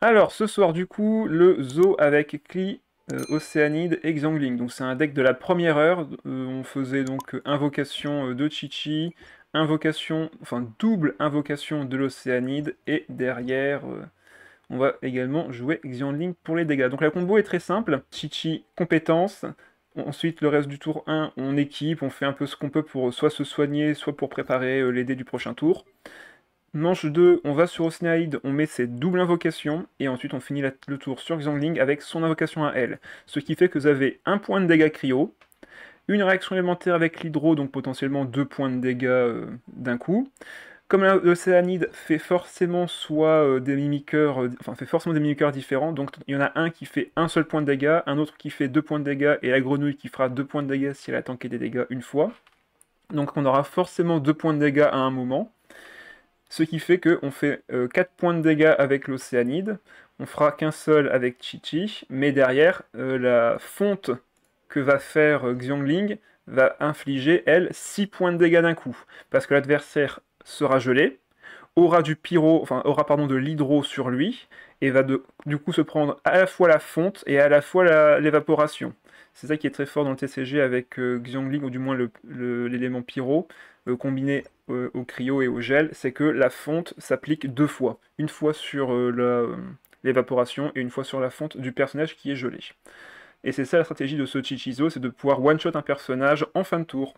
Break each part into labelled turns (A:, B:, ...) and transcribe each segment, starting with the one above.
A: Alors, ce soir, du coup, le zoo avec Kli, euh, Océanide et Xiangling. Donc, c'est un deck de la première heure. Euh, on faisait donc invocation de Chichi, invocation, enfin double invocation de l'Océanide, et derrière, on va également jouer Xiangling pour les dégâts. Donc, la combo est très simple. Chichi, compétence. Ensuite, le reste du tour 1, on équipe, on fait un peu ce qu'on peut pour soit se soigner, soit pour préparer les dés du prochain tour. Manche 2, on va sur Osnaïd, on met ses doubles invocations, et ensuite on finit le tour sur Xiangling avec son invocation à elle. Ce qui fait que vous avez un point de dégâts cryo, une réaction élémentaire avec l'hydro, donc potentiellement deux points de dégâts euh, d'un coup. Comme l'océanide fait forcément soit euh, des mimiqueurs, euh, enfin fait forcément des mimiqueurs différents, donc il y en a un qui fait un seul point de dégâts, un autre qui fait deux points de dégâts, et la grenouille qui fera deux points de dégâts si elle a tanké des dégâts une fois. Donc on aura forcément deux points de dégâts à un moment. Ce qui fait qu'on fait 4 euh, points de dégâts avec l'océanide, on fera qu'un seul avec Chichi, mais derrière, euh, la fonte que va faire euh, Xiongling va infliger, elle, 6 points de dégâts d'un coup, parce que l'adversaire sera gelé, aura du pyro, enfin aura pardon de l'hydro sur lui, et va du coup se prendre à la fois la fonte et à la fois l'évaporation. C'est ça qui est très fort dans le TCG avec Xiongling, ou du moins l'élément pyro, euh, combiné euh, au cryo et au gel, c'est que la fonte s'applique deux fois. Une fois sur euh, l'évaporation et une fois sur la fonte du personnage qui est gelé. Et c'est ça la stratégie de ce Chichizo, c'est de pouvoir one-shot un personnage en fin de tour.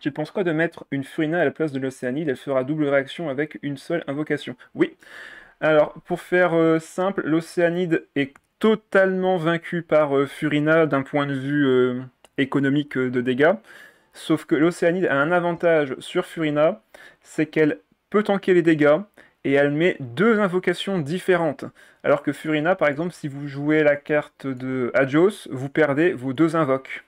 A: Tu penses quoi de mettre une Furina à la place de l'Océanide Elle fera double réaction avec une seule invocation. Oui. Alors, pour faire simple, l'Océanide est totalement vaincu par Furina d'un point de vue économique de dégâts. Sauf que l'Océanide a un avantage sur Furina, c'est qu'elle peut tanker les dégâts et elle met deux invocations différentes. Alors que Furina, par exemple, si vous jouez la carte de Adios, vous perdez vos deux invoques.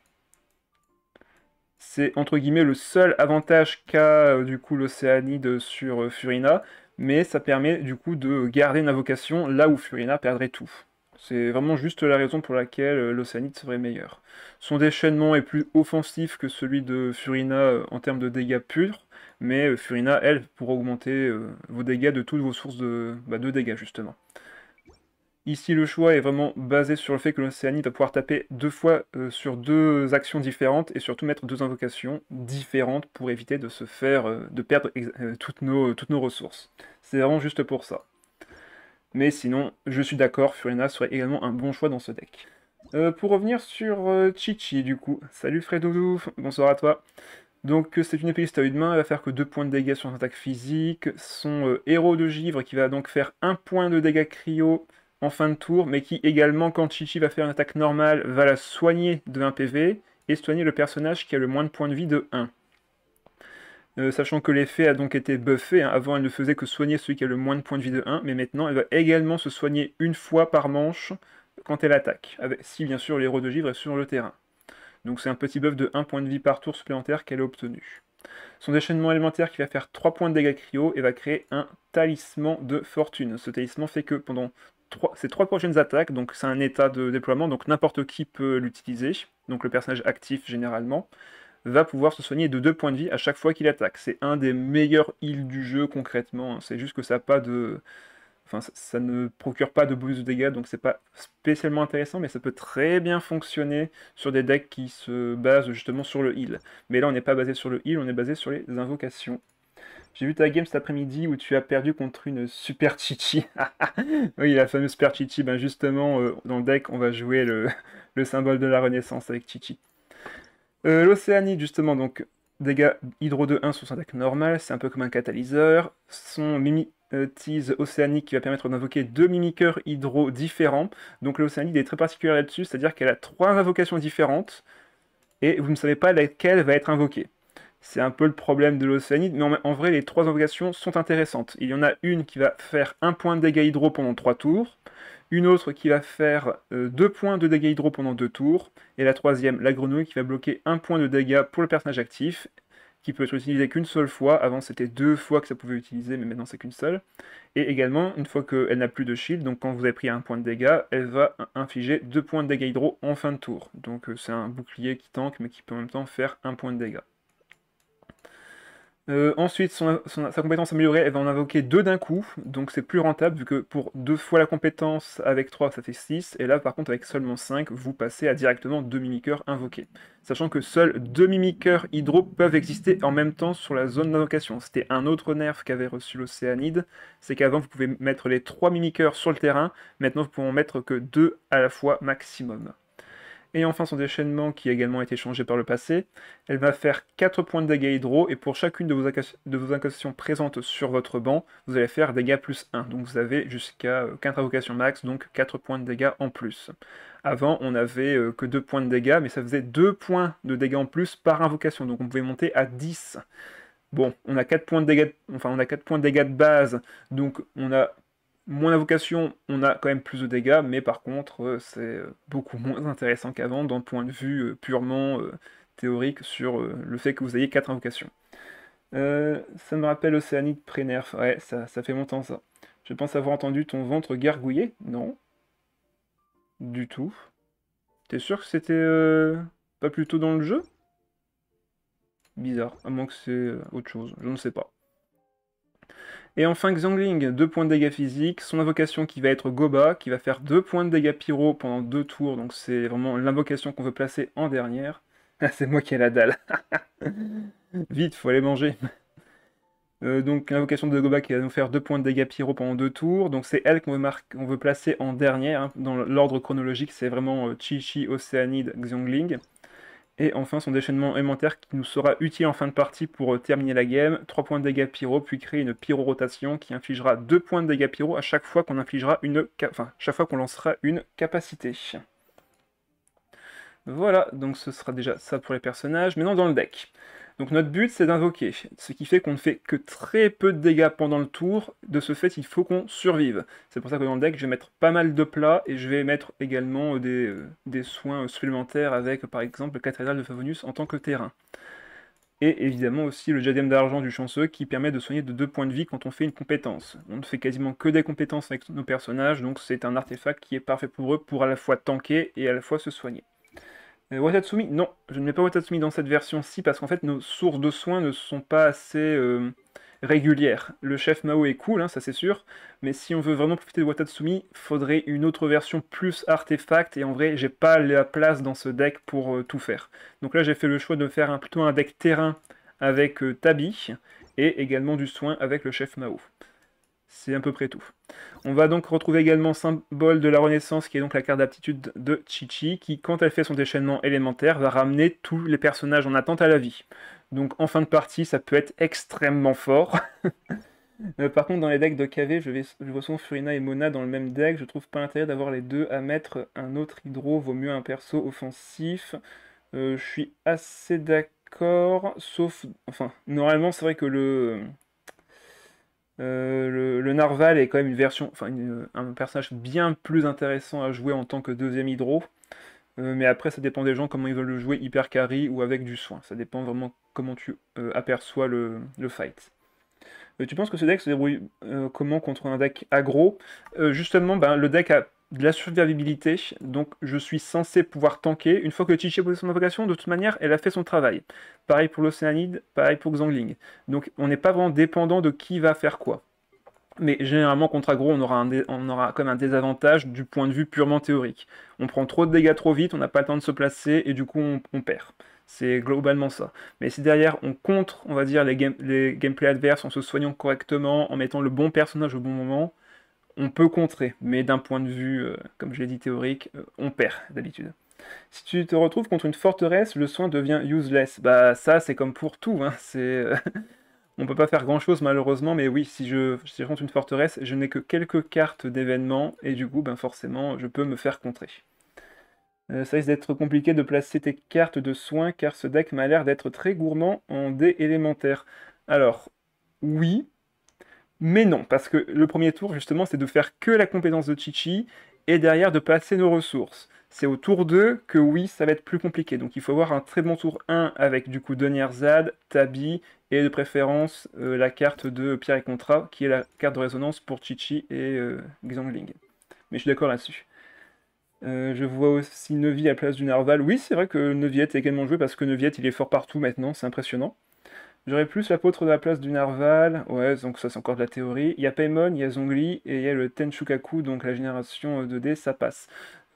A: C'est entre guillemets le seul avantage qu'a euh, du coup l'Océanide sur euh, Furina, mais ça permet du coup de garder une invocation là où Furina perdrait tout. C'est vraiment juste la raison pour laquelle euh, l'Océanite serait meilleur. Son déchaînement est plus offensif que celui de Furina euh, en termes de dégâts purs, mais euh, Furina, elle, pourra augmenter vos dégâts de toutes vos sources de, bah, de dégâts, justement. Ici, le choix est vraiment basé sur le fait que l'Océanite va pouvoir taper deux fois sur deux actions différentes et surtout mettre deux invocations différentes pour éviter de se faire, de perdre nos, toutes nos ressources. C'est vraiment juste pour ça. Mais sinon, je suis d'accord, Furina serait également un bon choix dans ce deck. Euh, pour revenir sur euh, Chichi, du coup. Salut Fredoudou, bonsoir à toi. Donc euh, c'est une épée à une main, elle va faire que 2 points de dégâts sur son attaque physique. Son héros de givre qui va donc faire 1 point de dégâts cryo en fin de tour, mais qui également, quand Chichi va faire une attaque normale, va la soigner de 1 PV, et soigner le personnage qui a le moins de points de vie de 1. Euh, sachant que l'effet a donc été buffé. Hein. Avant, elle ne faisait que soigner celui qui a le moins de points de vie de 1, mais maintenant, elle va également se soigner une fois par manche quand elle attaque, si bien sûr l'héros de givre est sur le terrain. Donc c'est un petit buff de 1 point de vie par tour supplémentaire qu'elle a obtenu. Son déchaînement élémentaire qui va faire 3 points de dégâts cryo et va créer un talisman de fortune. Ce talisman fait que pendant ces 3 prochaines attaques, donc c'est un état de déploiement, donc n'importe qui peut l'utiliser, donc le personnage actif généralement, va pouvoir se soigner de 2 points de vie à chaque fois qu'il attaque. C'est un des meilleurs heals du jeu concrètement, c'est juste que ça pas de... Ça, ne procure pas de boost de dégâts, donc c'est pas spécialement intéressant, mais ça peut très bien fonctionner sur des decks qui se basent justement sur le heal. Mais là, on n'est pas basé sur le heal, on est basé sur les invocations. J'ai vu ta game cet après-midi où tu as perdu contre une Super Chichi. oui, la fameuse Super Chichi, ben justement, euh, dans le deck, on va jouer le, le symbole de la renaissance avec Chichi. Euh, L'Océanie, justement, donc dégâts hydro de 1 sur son attaque normale, c'est un peu comme un catalyseur. Son mimétise océanique qui va permettre d'invoquer deux mimiqueurs hydro différents. Donc l'Océanie est très particulière là-dessus, c'est-à-dire qu'elle a trois invocations différentes, et vous ne savez pas laquelle va être invoquée. C'est un peu le problème de l'Océanie, mais en, vrai, les trois invocations sont intéressantes. Il y en a une qui va faire un point de dégâts hydro pendant 3 tours, une autre qui va faire 2 euh, points de dégâts hydro pendant 2 tours, et la troisième, la grenouille, qui va bloquer 1 point de dégâts pour le personnage actif, qui peut être utilisé qu'une seule fois, avant c'était deux fois que ça pouvait utiliser, mais maintenant c'est qu'une seule. Et également, une fois qu'elle n'a plus de shield, donc quand vous avez pris un point de dégâts, elle va infliger 2 points de dégâts hydro en fin de tour. Donc euh, c'est un bouclier qui tank, mais qui peut en même temps faire un point de dégâts. Euh, ensuite, sa compétence améliorée, elle va en invoquer deux d'un coup, donc c'est plus rentable, vu que pour deux fois la compétence avec 3, ça fait 6, et là, par contre, avec seulement 5, vous passez à directement deux mimiqueurs invoqués. Sachant que seuls deux mimiqueurs hydro peuvent exister en même temps sur la zone d'invocation. C'était un autre nerf qu'avait reçu l'Océanide, c'est qu'avant, vous pouvez mettre les trois mimiqueurs sur le terrain, maintenant, vous pouvez en mettre que deux à la fois maximum. Et enfin son déchaînement qui a également été changé par le passé. Elle va faire 4 points de dégâts hydro et pour chacune de vos, invocations présentes sur votre banc, vous allez faire dégâts plus 1. Donc vous avez jusqu'à 4 euh, invocations max, donc 4 points de dégâts en plus. Avant on n'avait euh, que 2 points de dégâts, mais ça faisait 2 points de dégâts en plus par invocation, donc on pouvait monter à 10. Bon, on a 4 points de dégâts, enfin on a 4 points de dégâts de base, donc on a moins d'invocation, on a quand même plus de dégâts, mais par contre, euh, c'est euh, beaucoup moins intéressant qu'avant, d'un point de vue euh, purement théorique sur le fait que vous ayez 4 invocations. ça me rappelle Océanique pré-nerf, ouais, ça, ça fait longtemps ça. Je pense avoir entendu ton ventre gargouiller Non. Du tout. T'es sûr que c'était pas plutôt dans le jeu? Bizarre, à moins que c'est autre chose, je ne sais pas. Et enfin Xiangling, 2 points de dégâts physiques, son invocation qui va être Goba, qui va faire 2 points de dégâts pyro pendant 2 tours, donc c'est vraiment l'invocation qu'on veut placer en dernière. Ah, c'est moi qui ai la dalle. Vite, faut aller manger. Euh, donc l'invocation de Goba qui va nous faire 2 points de dégâts pyro pendant 2 tours, donc c'est elle qu'on veut, veut, placer en dernière, hein. dans l'ordre chronologique c'est vraiment euh, Chi-Chi, Océanide, Xiangling. Et enfin son déchaînement élémentaire qui nous sera utile en fin de partie pour euh, terminer la game. 3 points de dégâts pyro, puis créer une pyro rotation qui infligera 2 points de dégâts pyro à chaque fois qu'on infligera une enfin, chaque fois qu'on lancera une capacité. Voilà, donc ce sera déjà ça pour les personnages. Maintenant dans le deck. Donc notre but c'est d'invoquer, ce qui fait qu'on ne fait que très peu de dégâts pendant le tour, de ce fait il faut qu'on survive. C'est pour ça que dans le deck je vais mettre pas mal de plats et je vais mettre également euh, des, euh, des soins supplémentaires avec par exemple le cathédrale de Favonius en tant que terrain. Et évidemment aussi le diadème d'argent du chanceux qui permet de soigner de 2 points de vie quand on fait une compétence. On ne fait quasiment que des compétences avec nos personnages, donc c'est un artefact qui est parfait pour eux pour à la fois tanker et à la fois se soigner. Euh, Watatsumi, non, je ne mets pas Watatsumi dans cette version-ci parce qu'en fait nos sources de soins ne sont pas assez euh, régulières. Le chef Mao est cool, hein, ça c'est sûr, mais si on veut vraiment profiter de Watatsumi, faudrait une autre version plus artefact et en vrai j'ai pas la place dans ce deck pour euh, tout faire. Donc là j'ai fait le choix de faire plutôt un deck terrain avec Tabi et également du soin avec le chef Mao. C'est à peu près tout. On va donc retrouver également Symbole de la Renaissance, qui est donc la carte d'aptitude de Chichi, qui, quand elle fait son déchaînement élémentaire, va ramener tous les personnages en attente à la vie. Donc en fin de partie, ça peut être extrêmement fort. Euh, par contre, dans les decks de KV, je, vais, je vois souvent Furina et Mona dans le même deck. Je trouve pas intérêt d'avoir les deux à mettre un autre hydro. Vaut mieux un perso offensif. Euh, je suis assez d'accord, sauf... Enfin, normalement, c'est vrai que le euh, le, Narval est quand même une version, enfin un personnage bien plus intéressant à jouer en tant que deuxième hydro. Euh, mais après, ça dépend des gens comment ils veulent le jouer, hyper carry ou avec du soin. Ça dépend vraiment comment tu euh, aperçois le, fight. tu penses que ce deck se débrouille comment contre un deck aggro? Justement, ben, le deck a de la survivabilité, donc je suis censé pouvoir tanker. Une fois que Chichi a posé son invocation, de toute manière, elle a fait son travail. Pareil pour l'Océanide, pareil pour Xangling. Donc on n'est pas vraiment dépendant de qui va faire quoi. Mais généralement, contre aggro, on aura, un on aura comme un désavantage du point de vue purement théorique. On prend trop de dégâts trop vite, on n'a pas le temps de se placer, et du coup, on, perd. C'est globalement ça. Mais si derrière, on contre, on va dire, les, les gameplay adverses en se soignant correctement, en mettant le bon personnage au bon moment, on peut contrer, mais d'un point de vue, euh, comme je l'ai dit, théorique, euh, on perd d'habitude. Si tu te retrouves contre une forteresse, le soin devient useless. Bah ça, c'est comme pour tout, hein. c'est... Euh, on peut pas faire grand chose malheureusement, mais oui, si je, si je une forteresse, je n'ai que quelques cartes d'événements, et du coup, ben forcément, je peux me faire contrer. ça risque d'être compliqué de placer tes cartes de soins, car ce deck m'a l'air d'être très gourmand en dés élémentaires. Alors, oui, mais non, parce que le premier tour, justement, c'est de faire que la compétence de Chichi, et derrière de passer nos ressources. C'est au tour 2 que oui, ça va être plus compliqué. Donc il faut avoir un très bon tour 1 avec du coup Zad, Tabi, et de préférence euh, la carte de Pierre et Contra, qui est la carte de résonance pour Chichi et euh, Xiangling. Mais je suis d'accord là-dessus. Euh, je vois aussi Nevi à la place du Narval. Oui, c'est vrai que Neviette est également joué parce que Neviette il est fort partout maintenant, c'est impressionnant. J'aurais plus l'apôtre de la place du Narval. Ouais, donc ça c'est encore de la théorie. Il y a Paimon, il y a Zongli et il y a le Tenshukaku, donc la génération 2D, ça passe.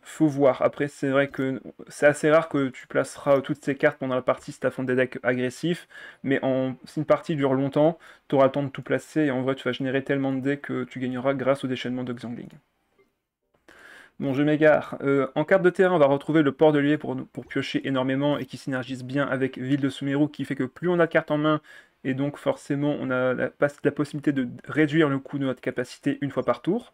A: Faut voir. Après, c'est vrai que c'est assez rare que tu placeras toutes ces cartes pendant la partie si t'as fond des decks agressifs. Mais en... si une partie dure longtemps, tu auras le temps de tout placer et en vrai tu vas générer tellement de decks que tu gagneras grâce au déchaînement de Xiangling. Bon, je m'égare. Euh, en carte de terrain, on va retrouver le port de lier pour, piocher énormément et qui synergise bien avec Ville de Sumeru, qui fait que plus on a de cartes en main, et donc forcément on a la, possibilité de réduire le coût de notre capacité une fois par tour.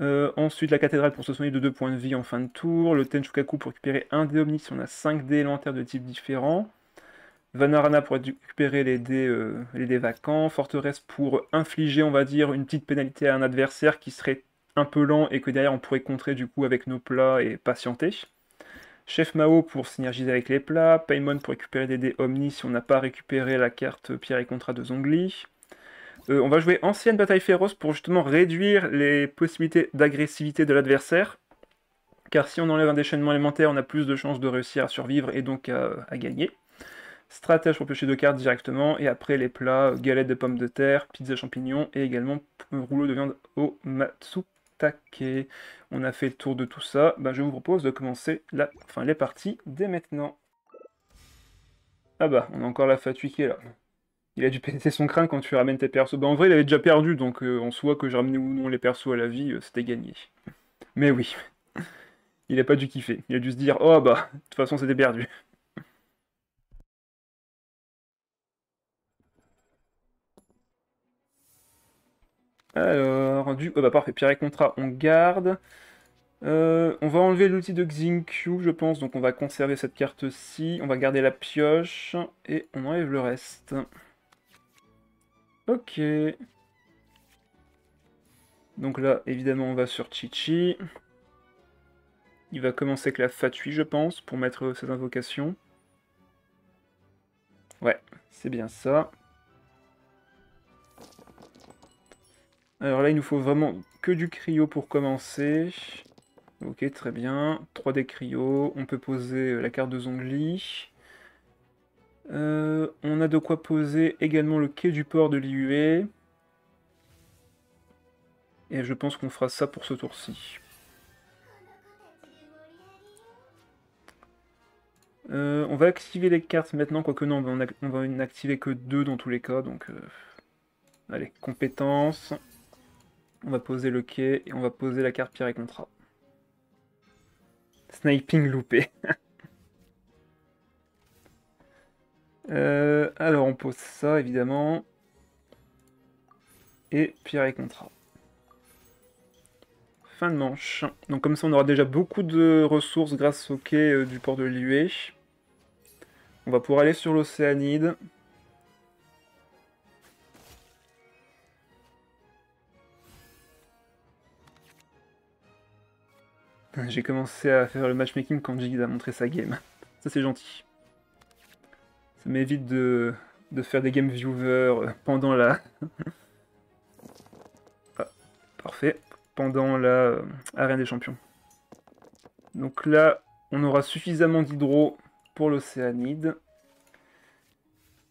A: Euh, ensuite, la cathédrale pour se soigner de 2 points de vie en fin de tour. Le Tenchukaku pour récupérer un dé Omni si on a 5 dés élémentaires de type différents. Vanarana pour récupérer les dés, euh, les dés vacants. Forteresse pour infliger, on va dire, une petite pénalité à un adversaire qui serait un peu lent et que derrière on pourrait contrer du coup avec nos plats et patienter. Chef Mao pour synergiser avec les plats, Paimon pour récupérer des dés Omni si on n'a pas récupéré la carte Pierre et Contrat de Zongli. Euh, on va jouer Ancienne Bataille Féroce pour justement réduire les possibilités d'agressivité de l'adversaire. Car si on enlève un déchaînement élémentaire, on a plus de chances de réussir à survivre et donc à, à gagner. Stratège pour piocher deux cartes directement, et après les plats, galettes de pommes de terre, pizza champignons, et également rouleau de viande au matsu on a fait le tour de tout ça. Ben, je vous propose de commencer la... enfin, les parties dès maintenant. Ah bah, on a encore la fatui qui est là. Il a dû péter son crâne quand tu ramènes tes persos. Bah en vrai, il avait déjà perdu, donc euh, en soi, que j'ai ramené ou non les persos à la vie, euh, c'était gagné. Mais oui, il a pas dû kiffer. Il a dû se dire, oh bah, de toute façon, c'était perdu. Alors, du... Oh bah parfait, pierre et contrat, on garde. Euh, on va enlever l'outil de Xingqiu, je pense, donc on va conserver cette carte-ci. On va garder la pioche, et on enlève le reste. Ok. Donc là, évidemment, on va sur Chichi. Il va commencer avec la Fatui, je pense, pour mettre ses invocations. Ouais, c'est bien ça. Alors là, il nous faut vraiment que du cryo pour commencer. Ok, très bien. 3D cryo. On peut poser euh, la carte de Zongli. Euh, on a de quoi poser également le quai du port de l'IUE. Et je pense qu'on fera ça pour ce tour-ci. Euh, on va activer les cartes maintenant, quoique non, on, va en activer que deux dans tous les cas, donc... Allez, compétences. On va poser le quai et on va poser la carte pierre et contrat. Sniping loupé. Euh, alors on pose ça évidemment. Et pierre et contrat. Fin de manche. Donc comme ça on aura déjà beaucoup de ressources grâce au quai euh, du port de l'UE. On va pouvoir aller sur l'Océanide. J'ai commencé à faire le matchmaking quand Jiggy a montré sa game. Ça c'est gentil. Ça m'évite de, faire des game viewers pendant la... ah, parfait. Pendant la euh, arène des champions. Donc là, on aura suffisamment d'hydro pour l'océanide.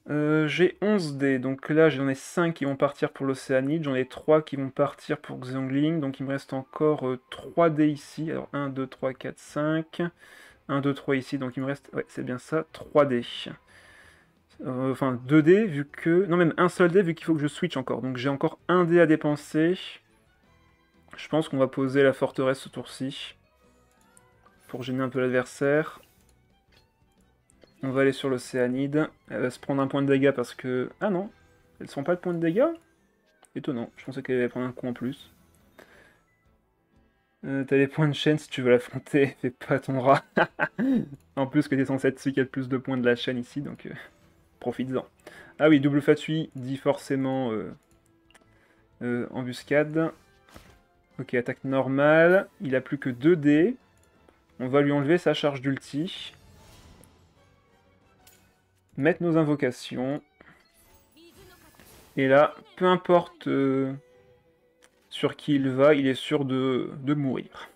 A: Euh, j'ai 11 dés, donc là j'en ai 5 qui vont partir pour l'Océanide, j'en ai 3 qui vont partir pour Xiangling, donc il me reste encore 3 euh, dés ici, alors 1, 2, 3, 4, 5, 1, 2, 3 ici, donc il me reste, ouais c'est bien ça, 3 dés. Euh, enfin 2 dés vu que, non même un seul dé vu qu'il faut que je switch encore, donc j'ai encore 1 dé à dépenser. Je pense qu'on va poser la forteresse ce tour-ci, pour gêner un peu l'adversaire. On va aller sur l'Océanide. Elle va se prendre un point de dégâts parce que... Ah non, elle ne sent pas de point de dégâts? Étonnant, je pensais qu'elle allait prendre un coup en plus. Euh, T'as des points de chaîne si tu veux l'affronter, fais pas ton rat. en plus que t'es censé être celui qui a le plus de points de la chaîne ici, donc euh, profites-en. Ah oui, double fatui dit forcément euh, embuscade. Ok, attaque normale. Il a plus que 2 dés. On va lui enlever sa charge d'ulti mettre nos invocations. Et là, peu importe euh, sur qui il va, il est sûr de, mourir.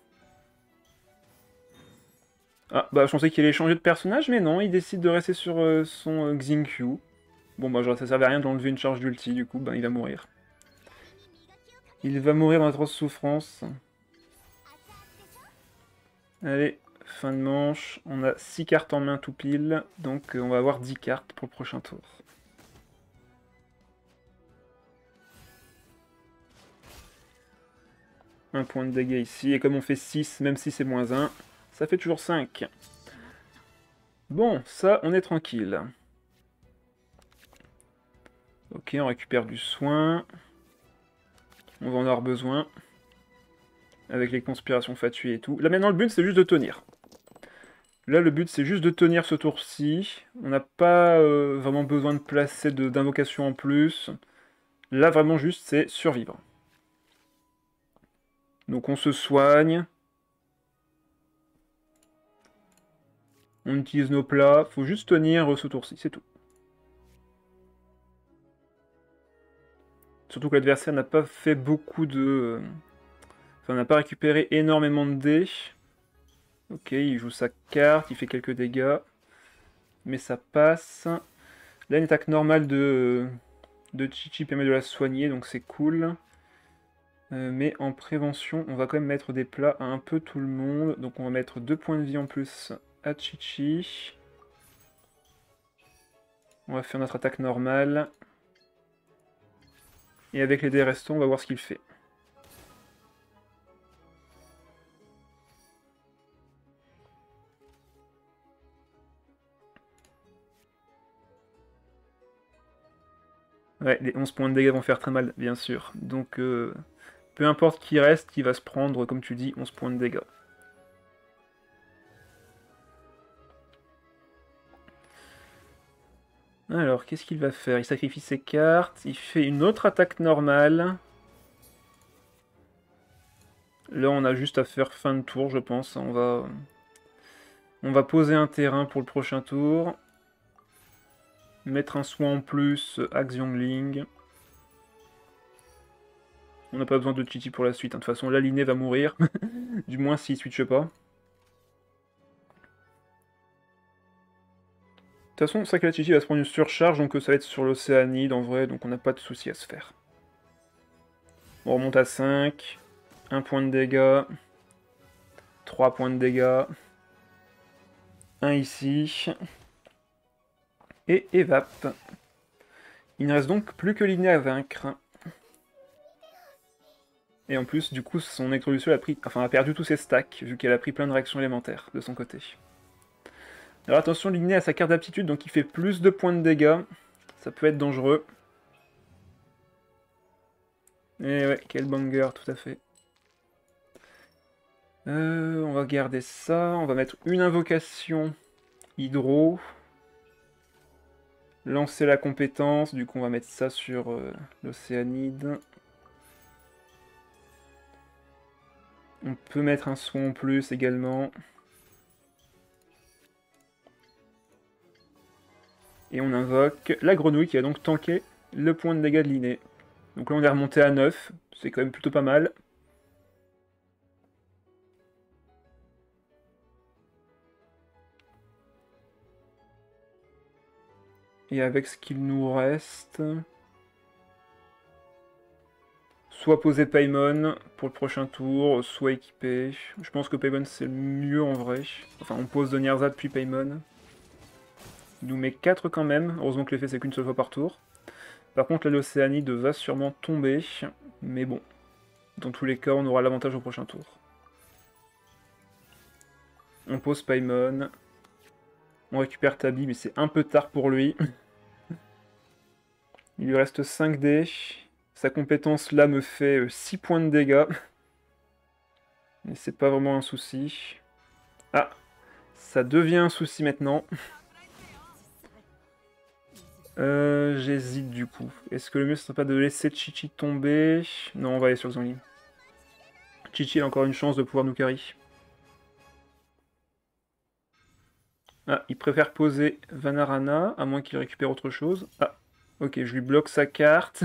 A: Ah, bah je pensais qu'il allait changer de personnage, mais non, il décide de rester sur euh, son euh. Bon, bah, ça servait à rien d'enlever une charge d'ulti, du coup, ben, il va mourir. Il va mourir dans atroce souffrance. Allez, fin de manche. On a 6 cartes en main tout pile, donc euh, on va avoir 10 cartes pour le prochain tour. Un point de dégâts ici, et comme on fait 6, même si c'est moins 1, ça fait toujours 5. Bon, ça, on est tranquille. Ok, on récupère du soin. On va en avoir besoin. Avec les conspirations fatuées et tout. Là maintenant, le but, c'est juste de tenir. Là, le but, c'est juste de tenir ce tour-ci. On n'a pas euh, vraiment besoin de placer d'invocation en plus. Là, vraiment, juste, c'est survivre. Donc, on se soigne. On utilise nos plats. faut juste tenir ce tour-ci, c'est tout. Surtout que l'adversaire n'a pas fait beaucoup de... Enfin, n'a pas récupéré énormément de dés. Ok, il joue sa carte, il fait quelques dégâts. Mais ça passe. Là, une attaque normale de, de Chichi permet de la soigner, donc c'est cool. Euh, mais en prévention, on va quand même mettre des plats à un peu tout le monde. Donc on va mettre deux points de vie en plus à Chichi. On va faire notre attaque normale. Et avec les dés restants, on va voir ce qu'il fait. Ouais, les 11 points de dégâts vont faire très mal, bien sûr. Donc, euh, peu importe qui reste, il va se prendre, comme tu dis, 11 points de dégâts. Alors, qu'est-ce qu'il va faire? Il sacrifie ses cartes, il fait une autre attaque normale. Là, on a juste à faire fin de tour, je pense. On va, on va poser un terrain pour le prochain tour. Mettre un soin en plus, Axe Youngling. On n'a pas besoin de Chichi pour la suite. Hein. De toute façon, l'aliné va mourir. du moins s'il switch pas. De toute façon, Sakalachichi va se prendre une surcharge, donc ça va être sur l'Océanide en vrai, donc on n'a pas de souci à se faire. On remonte à 5. 1 point de dégâts. 3 points de dégâts. 1 ici. Et évap. Il ne reste donc plus que l'inné à vaincre. Et en plus, du coup, son électroluciole a, a perdu tous ses stacks, vu qu'elle a pris plein de réactions élémentaires de son côté. Alors attention, Ligné a sa carte d'aptitude, donc il fait plus de points de dégâts. Ça peut être dangereux. Et eh ouais, quel banger, tout à fait. Euh, on va garder ça. On va mettre une invocation hydro. Lancer la compétence. Du coup, on va mettre ça sur euh, l'océanide. On peut mettre un soin en plus également. Et on invoque la grenouille qui a donc tanké le point de dégâts de l'inné. Donc là on est remonté à 9, c'est quand même plutôt pas mal. Et avec ce qu'il nous reste... Soit poser Paimon pour le prochain tour, soit équiper. Je pense que Paimon c'est le mieux en vrai. Enfin on pose de Nierza puis Paimon. Il nous met 4 quand même. Heureusement que l'effet c'est qu'une seule fois par tour. Par contre, l'Océanide va sûrement tomber. Mais bon, dans tous les cas, on aura l'avantage au prochain tour. On pose Paimon. On récupère Tabi, mais c'est un peu tard pour lui. Il lui reste 5 dés. Sa compétence là me fait 6 points de dégâts. Mais c'est pas vraiment un souci. Ah, ça devient un souci maintenant. Euh, J'hésite du coup. Est-ce que le mieux ce serait pas de laisser Chichi tomber? Non, on va aller sur Zhongli. Chichi a encore une chance de pouvoir nous carry. Ah, il préfère poser Vanarana, à moins qu'il récupère autre chose. Ah, ok, je lui bloque sa carte.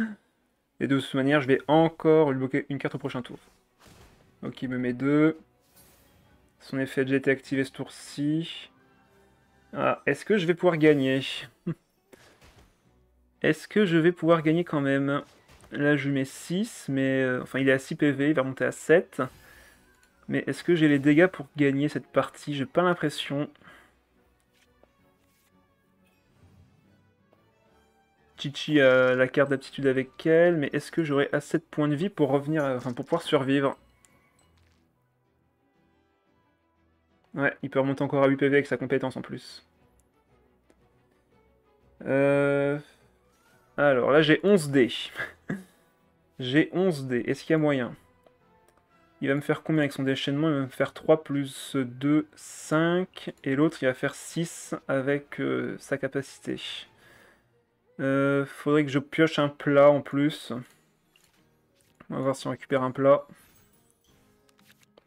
A: Et de toute manière, je vais encore lui bloquer une carte au prochain tour. Ok, il me met deux. Son effet de été activé ce tour-ci. Ah, est-ce que je vais pouvoir gagner Est-ce que je vais pouvoir gagner quand même? Là, je lui mets 6, mais... euh, enfin, il est à 6 PV, il va monter à 7. Mais est-ce que j'ai les dégâts pour gagner cette partie? J'ai pas l'impression. Chichi a la carte d'aptitude avec elle, mais est-ce que j'aurai assez de points de vie pour revenir, à- enfin pour pouvoir survivre? Ouais, il peut remonter encore à 8 PV avec sa compétence en plus. Euh... Alors là j'ai 11 dés. j'ai 11 dés, est-ce qu'il y a moyen? Il va me faire combien avec son déchaînement? Il va me faire 3 plus 2, 5. Et l'autre il va faire 6 avec euh, sa capacité. Euh, faudrait que je pioche un plat en plus. On va voir si on récupère un plat.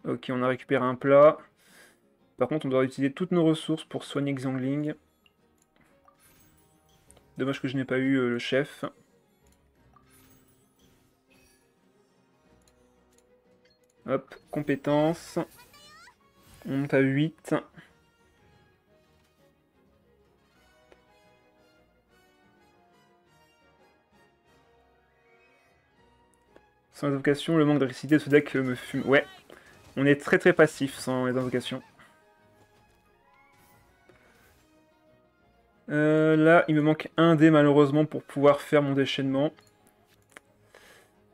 A: Ok, on a récupéré un plat. Par contre, on doit utiliser toutes nos ressources pour soigner Xiangling. Dommage que je n'ai pas eu euh, le chef. Hop, compétences. On monte à 8. Sans les invocations, le manque d'électricité de ce deck me fume. Ouais, on est très très passif sans les invocations. Euh, là, il me manque un dé malheureusement pour pouvoir faire mon déchaînement.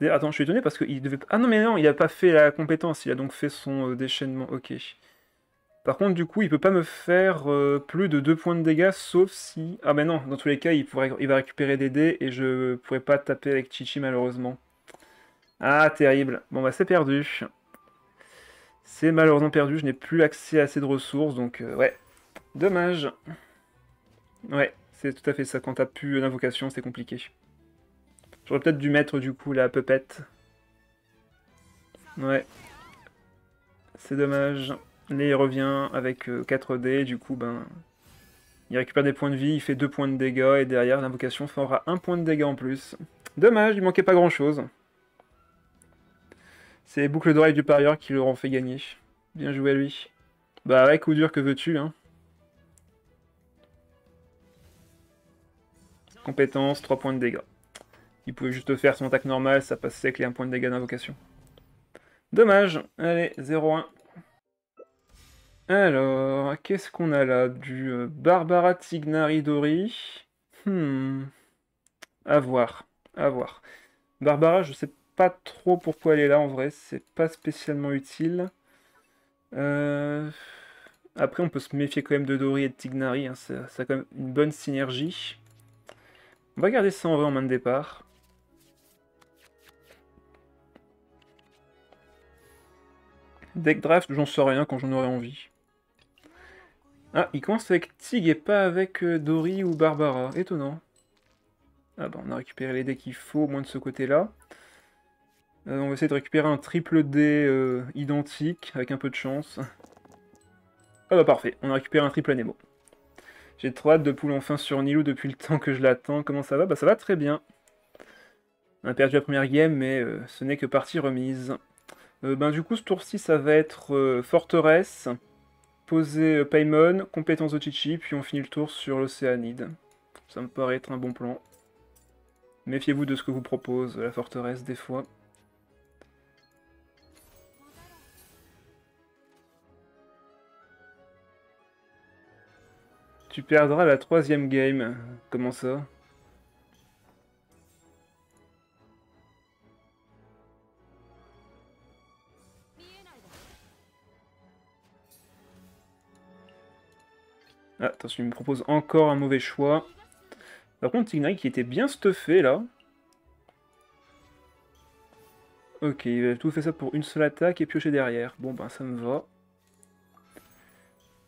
A: Attends, je suis étonné parce qu'il devait... Ah non mais non, il a pas fait la compétence, il a donc fait son euh, déchaînement, ok. Par contre, du coup, il peut pas me faire euh, plus de 2 points de dégâts, sauf si... Ah mais non, dans tous les cas, il, pourrait... il va récupérer des dés et je pourrais pas taper avec Chichi malheureusement. Ah, terrible. Bon bah c'est perdu. C'est malheureusement perdu, je n'ai plus accès à assez de ressources, donc euh, ouais. Dommage. Ouais, c'est tout à fait ça. Quand t'as plus d'invocation, c'est compliqué. J'aurais peut-être dû mettre du coup la pupette. Ouais. C'est dommage. Il revient avec euh, 4D, du coup, ben... Il récupère des points de vie, il fait 2 points de dégâts, et derrière, l'invocation fera 1 point de dégâts en plus. Dommage, il manquait pas grand-chose. C'est les boucles d'oreilles du parieur qui l'auront fait gagner. Bien joué à lui. Bah ouais, coup dur, que veux-tu, hein Compétence, 3 points de dégâts. Il pouvait juste faire son attaque normale, ça passait avec les 1 point de dégâts d'invocation. Dommage. Allez, 0-1. Alors, qu'est-ce qu'on a là? Du euh, Barbara Tignari Dori. Hmm. À voir. À voir. Barbara, je sais pas trop pourquoi elle est là en vrai, c'est pas spécialement utile. Euh, Après, on peut se méfier quand même de Dori et de Tignari, hein, ça, quand même une bonne synergie. On va garder ça en vrai en main de départ. Deck draft, j'en sais rien quand j'en aurai envie. Ah, il commence avec Tig et pas avec euh, Dory ou Barbara. Étonnant. Ah bah on a récupéré les dés qu'il faut, au moins de ce côté-là. Euh, on va essayer de récupérer un triple dé euh, identique, avec un peu de chance. Ah bah parfait, on a récupéré un triple Anemo. J'ai trop hâte de poule enfin sur Nilou depuis le temps que je l'attends. Comment ça va? Bah ça va très bien. On a perdu la première game, mais euh, ce n'est que partie remise. Ben du coup, ce tour-ci, ça va être Forteresse, poser Paimon, compétence de Chichi, puis on finit le tour sur l'Océanide. Ça me paraît être un bon plan. Méfiez-vous de ce que vous propose la forteresse des fois. Tu perdras la troisième game. Comment ça? Ah, attention, il me propose encore un mauvais choix. Par contre, Tignari qui était bien stuffé là. Ok, il a tout fait ça pour une seule attaque et piocher derrière. Bon, ben ça me va.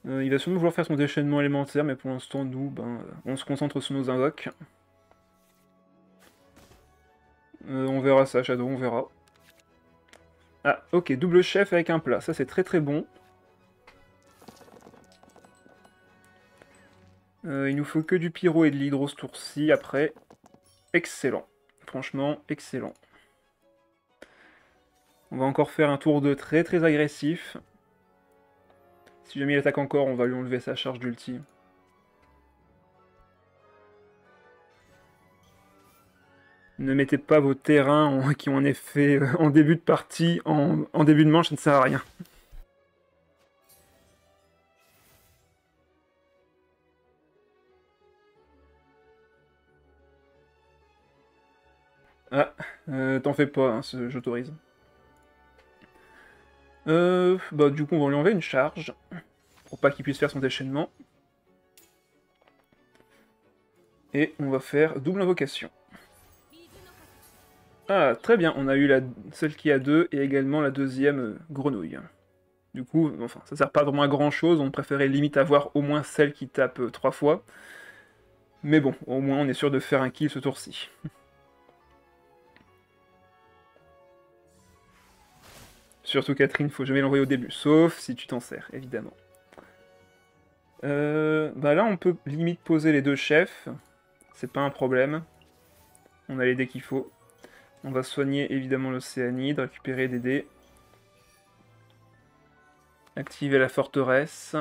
A: Euh, il va sûrement vouloir faire son déchaînement élémentaire, mais pour l'instant, nous, ben, on se concentre sur nos invoques. Euh, on verra ça, Shadow, on verra. Ah, ok, double chef avec un plat. Ça, c'est très très bon. Euh, il nous faut que du pyro et de l'hydro ce tour-ci. Après, excellent. Franchement, excellent. On va encore faire un tour de très très agressif. Si jamais il attaque encore, on va lui enlever sa charge d'ulti. Ne mettez pas vos terrains qui ont en effet en début de partie, en, en début de manche, ça ne sert à rien. Ah, euh, t'en fais pas, hein, j'autorise. Euh, bah du coup on va lui enlever une charge, pour pas qu'il puisse faire son déchaînement. Et on va faire double invocation. Ah, très bien, on a eu celle qui a deux, et également la deuxième euh, grenouille. Du coup, enfin, ça sert pas vraiment à grand chose, on préférait limite avoir au moins celle qui tape euh, trois fois. Mais bon, au moins on est sûr de faire un kill ce tour-ci. Surtout Catherine, faut jamais l'envoyer au début, sauf si tu t'en sers, évidemment. Euh, bah là, on peut limite poser les deux chefs, c'est pas un problème. On a les dés qu'il faut. On va soigner évidemment l'océanide, récupérer des dés. Activer la forteresse.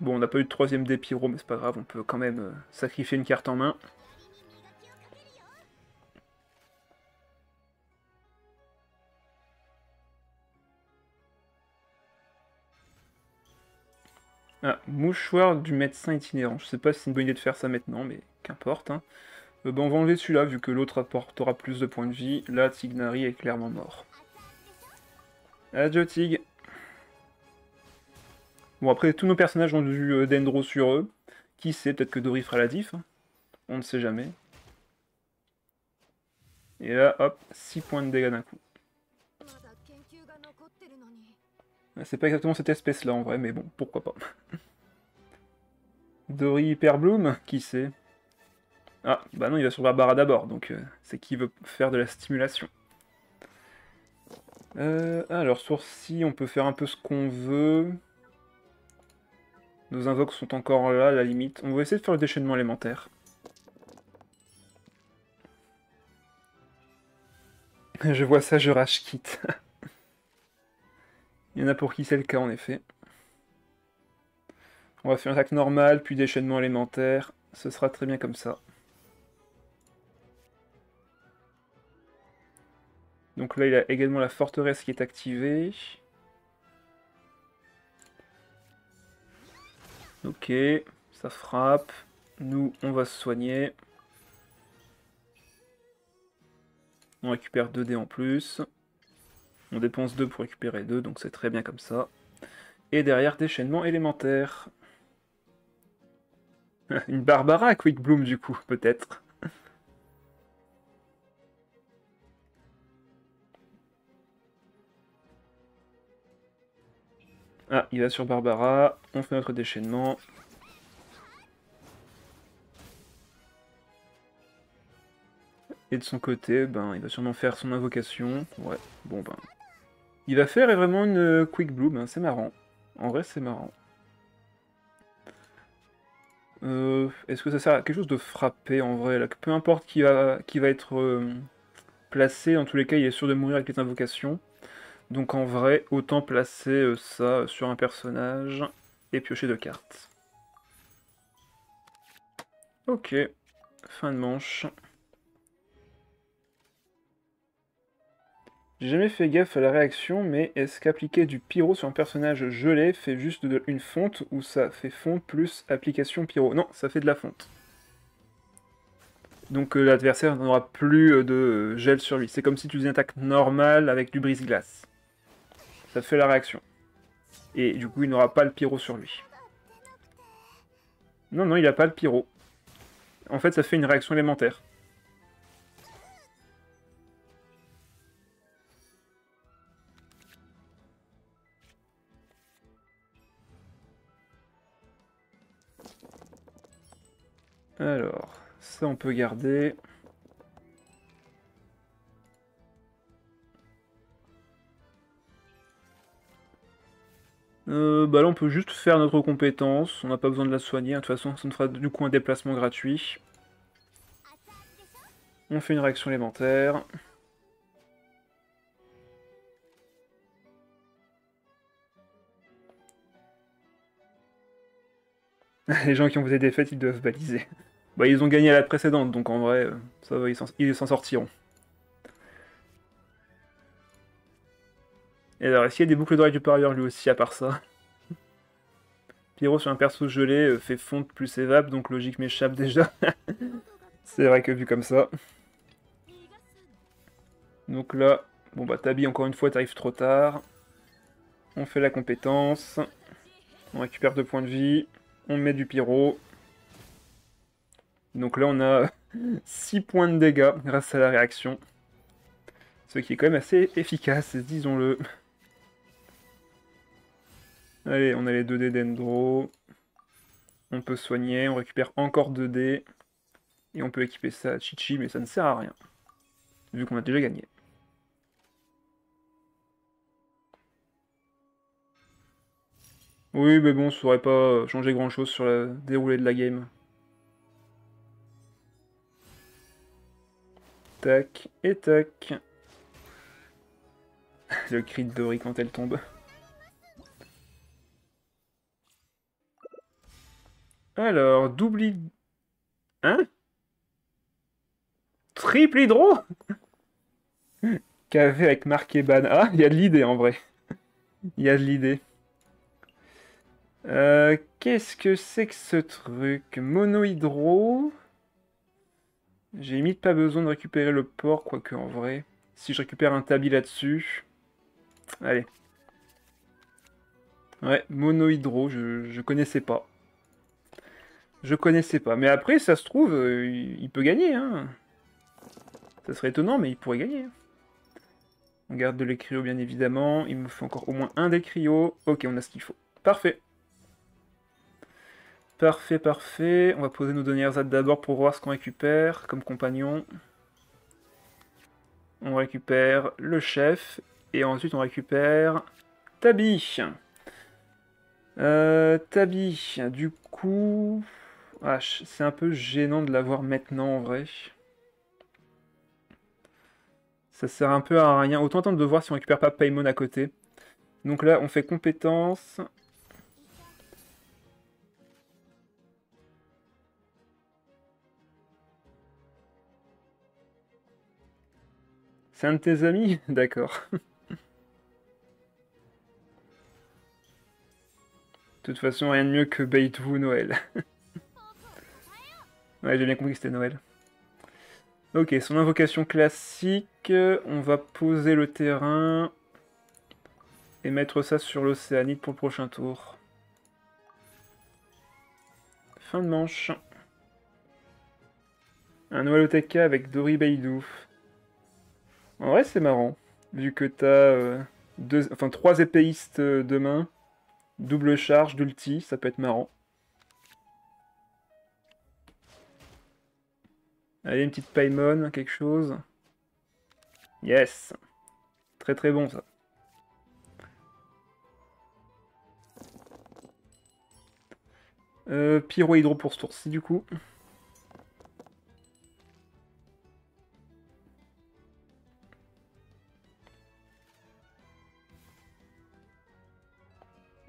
A: Bon, on n'a pas eu de troisième dé pyro, mais c'est pas grave, on peut quand même euh, sacrifier une carte en main. Ah, mouchoir du médecin itinérant. Je sais pas si c'est une bonne idée de faire ça maintenant, mais qu'importe. Hein. Euh, ben, on va enlever celui-là, vu que l'autre apportera plus de points de vie. Là, Tignari est clairement mort. Adieu, Tig. Bon, après, tous nos personnages ont du euh, Dendro sur eux. Qui sait, peut-être que Dori fera la diff. Hein. On ne sait jamais. Et là, hop, 6 points de dégâts d'un coup. C'est pas exactement cette espèce-là en vrai, mais bon, pourquoi pas. Dory Hyperbloom, qui sait Ah, bah non, il va sur Barbara d'abord, donc euh, c'est qui veut faire de la stimulation. Euh, alors, sourcils, on peut faire un peu ce qu'on veut. Nos invoques sont encore là, à la limite. On va essayer de faire le déchaînement élémentaire. je vois ça, je rage quitte. Il y en a pour qui c'est le cas en effet. On va faire une attaque normale, puis déchaînement élémentaire. Ce sera très bien comme ça. Donc là, il a également la forteresse qui est activée. Ok, ça frappe. Nous, on va se soigner. On récupère 2 dés en plus. On dépense 2 pour récupérer 2, donc c'est très bien comme ça. Et derrière, déchaînement élémentaire. Une Barbara Quick Bloom du coup, peut-être. Ah, il va sur Barbara, on fait notre déchaînement. Et de son côté, ben, il va sûrement faire son invocation. Ouais, bon ben, il va faire vraiment une euh, Quick Bloom, hein, c'est marrant. En vrai, c'est marrant. Euh, est-ce que ça sert à quelque chose de frapper en vrai Peu importe qui va, qui va être euh, placé, dans tous les cas, il est sûr de mourir avec les invocations. Donc en vrai, autant placer ça sur un personnage et piocher deux cartes. Ok, fin de manche. J'ai jamais fait gaffe à la réaction, mais est-ce qu'appliquer du pyro sur un personnage gelé fait juste une fonte ou ça fait fonte plus application pyro? Non, ça fait de la fonte. Donc euh, l'adversaire n'aura plus euh, de gel sur lui. C'est comme si tu faisais une attaque normale avec du brise-glace. Ça fait la réaction. Et du coup, il n'aura pas le pyro sur lui. Non, non, il n'a pas le pyro. En fait, ça fait une réaction élémentaire. Ça on peut garder. Euh, bah là on peut juste faire notre compétence, on n'a pas besoin de la soigner, de toute façon ça nous fera du coup un déplacement gratuit. On fait une réaction élémentaire. Les gens qui ont fait des défaites, ils doivent baliser. Bah, ils ont gagné à la précédente, donc en vrai, ça va, ils s'en sortiront. Et alors, est-ce y a des boucles d'oreilles du parieur lui aussi, à part ça? Pyro sur un perso gelé euh, fait fonte plus évap, donc logique m'échappe déjà. C'est vrai que vu comme ça. Donc là, bon bah Tabi encore une fois t'arrives trop tard. On fait la compétence. On récupère deux points de vie. On met du pyro. Donc là on a 6 points de dégâts grâce à la réaction. Ce qui est quand même assez efficace, disons-le. Allez, on a les 2 dés d'Endro. On peut soigner, on récupère encore 2 dés. Et on peut équiper ça à Chichi, mais ça ne sert à rien. Vu qu'on a déjà gagné. Oui, mais bon, ça aurait pas changé grand chose sur la déroulée de la game. Tac, et tac. Le cri de Dory quand elle tombe. Alors, double... Hein? Triple hydro? KV avec marqué ban. Ah, il y a de l'idée en vrai. Il y a de l'idée. Euh, Qu'est-ce que c'est que ce truc? Mono-hydro J'ai limite pas besoin de récupérer le port, quoique en vrai. Si je récupère un tabi là-dessus... Allez. Ouais, mono-hydro, je, je connaissais pas. Je connaissais pas. Mais après, ça se trouve, euh, il peut gagner. Hein. Ça serait étonnant, mais il pourrait gagner. On garde de l'écrio, bien évidemment. Il me faut encore au moins un des cryos. Ok, on a ce qu'il faut. Parfait. Parfait, parfait. On va poser nos dernières ZAD d'abord pour voir ce qu'on récupère comme compagnon. On récupère le chef. Et ensuite, on récupère Tabi. Euh, Tabi, du coup... Ah, c'est un peu gênant de l'avoir maintenant en vrai. Ça sert un peu à rien. Autant attendre de voir si on récupère pas Paymon à côté. Donc là, on fait compétence. C'est un de tes amis D'accord. de toute façon, rien de mieux que Bait-vous Noël. Ouais, j'ai bien compris que c'était Noël. Ok, son invocation classique, on va poser le terrain et mettre ça sur l'Océanite pour le prochain tour. Fin de manche. Un Noël OTK avec Dori Beidou. En vrai, c'est marrant, vu que t'as euh, deux, enfin, trois épéistes euh, de main, double charge d'ulti, ça peut être marrant. Allez, une petite Paimon, quelque chose. Yes Très très bon ça. Euh, Pyro Hydro pour ce tour-ci du coup.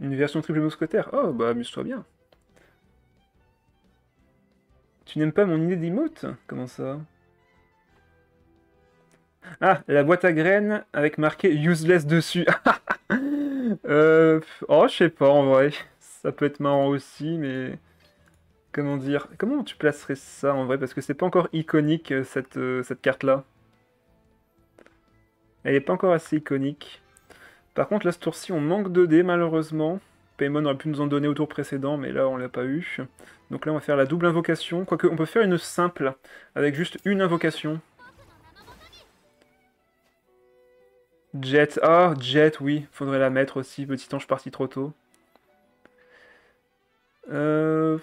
A: Une version triple mousquetaire Oh bah amuse-toi bien. Tu n'aimes pas mon idée d'emote? Comment ça? Ah, la boîte à graines avec marqué useless dessus. euh, oh, je sais pas en vrai. Ça peut être marrant aussi, mais... Comment dire? Comment tu placerais ça en vrai? Parce que c'est pas encore iconique euh, cette, euh, cette carte-là. Elle est pas encore assez iconique. Par contre, là, ce tour-ci, on manque de dés malheureusement. Paymon aurait pu nous en donner au tour précédent, mais là on l'a pas eu. Donc là on va faire la double invocation, quoique on peut faire une simple, avec juste une invocation. Jet, ah Jet, oui, faudrait la mettre aussi, petit ange parti trop tôt. Euh,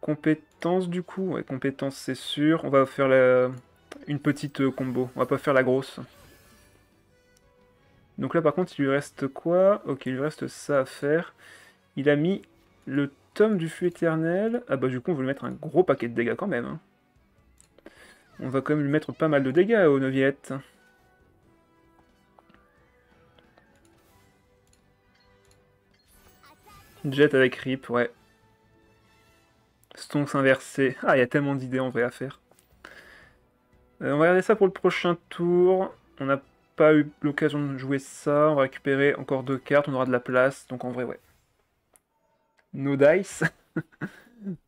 A: compétence du coup, ouais, compétence c'est sûr. On va faire la... une petite euh, combo, on va pas faire la grosse. Donc là par contre il lui reste quoi? Ok, il lui reste ça à faire. Il a mis le tome du flux éternel. Ah bah du coup on va lui mettre un gros paquet de dégâts quand même. Hein. On va quand même lui mettre pas mal de dégâts aux Noviette. Jet avec Rip, ouais. Stonks inversé. Ah, il y a tellement d'idées en vrai à faire. Euh, on va regarder ça pour le prochain tour. On n'a pas eu l'occasion de jouer ça. On va récupérer encore deux cartes. On aura de la place. Donc en vrai, ouais. No dice.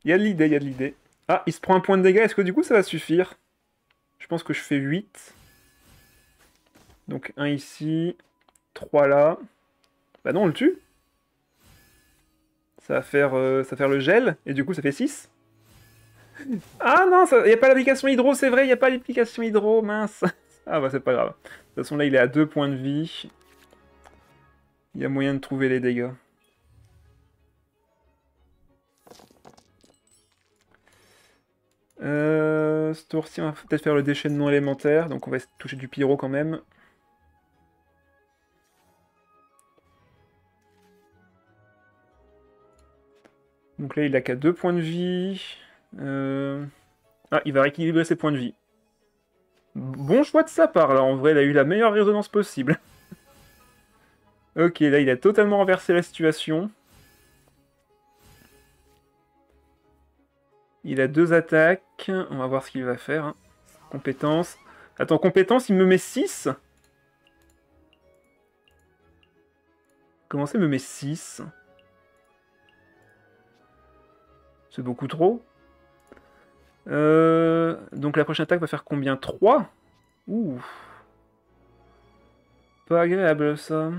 A: il y de l'idée, il y de l'idée. Ah, il se prend un point de dégâts. Est-ce que du coup ça va suffire? Je pense que je fais 8. Donc un ici. 3 là. Bah non, on le tue. Ça va faire, euh, ça va faire le gel. Et du coup, ça fait 6. Ah non, il n'y a pas l'application hydro, c'est vrai, il n'y a pas l'application hydro, mince. Ah bah c'est pas grave. De toute façon là il est à 2 points de vie. Il y a moyen de trouver les dégâts. Euh, ce tour-ci on va peut-être faire le déchaînement élémentaire, donc on va toucher du pyro quand même. Donc là il a qu'à 2 points de vie. Euh, ah, il va rééquilibrer ses points de vie. Bon choix de sa part, là, en vrai, il a eu la meilleure résonance possible. ok, là, il a totalement renversé la situation. Il a deux attaques. On va voir ce qu'il va faire. Hein. Compétence. Attends, compétence, il me met 6 Comment ça, il me met 6 C'est beaucoup trop? Euh, donc la prochaine attaque va faire combien? 3 Ouh. Pas agréable ça.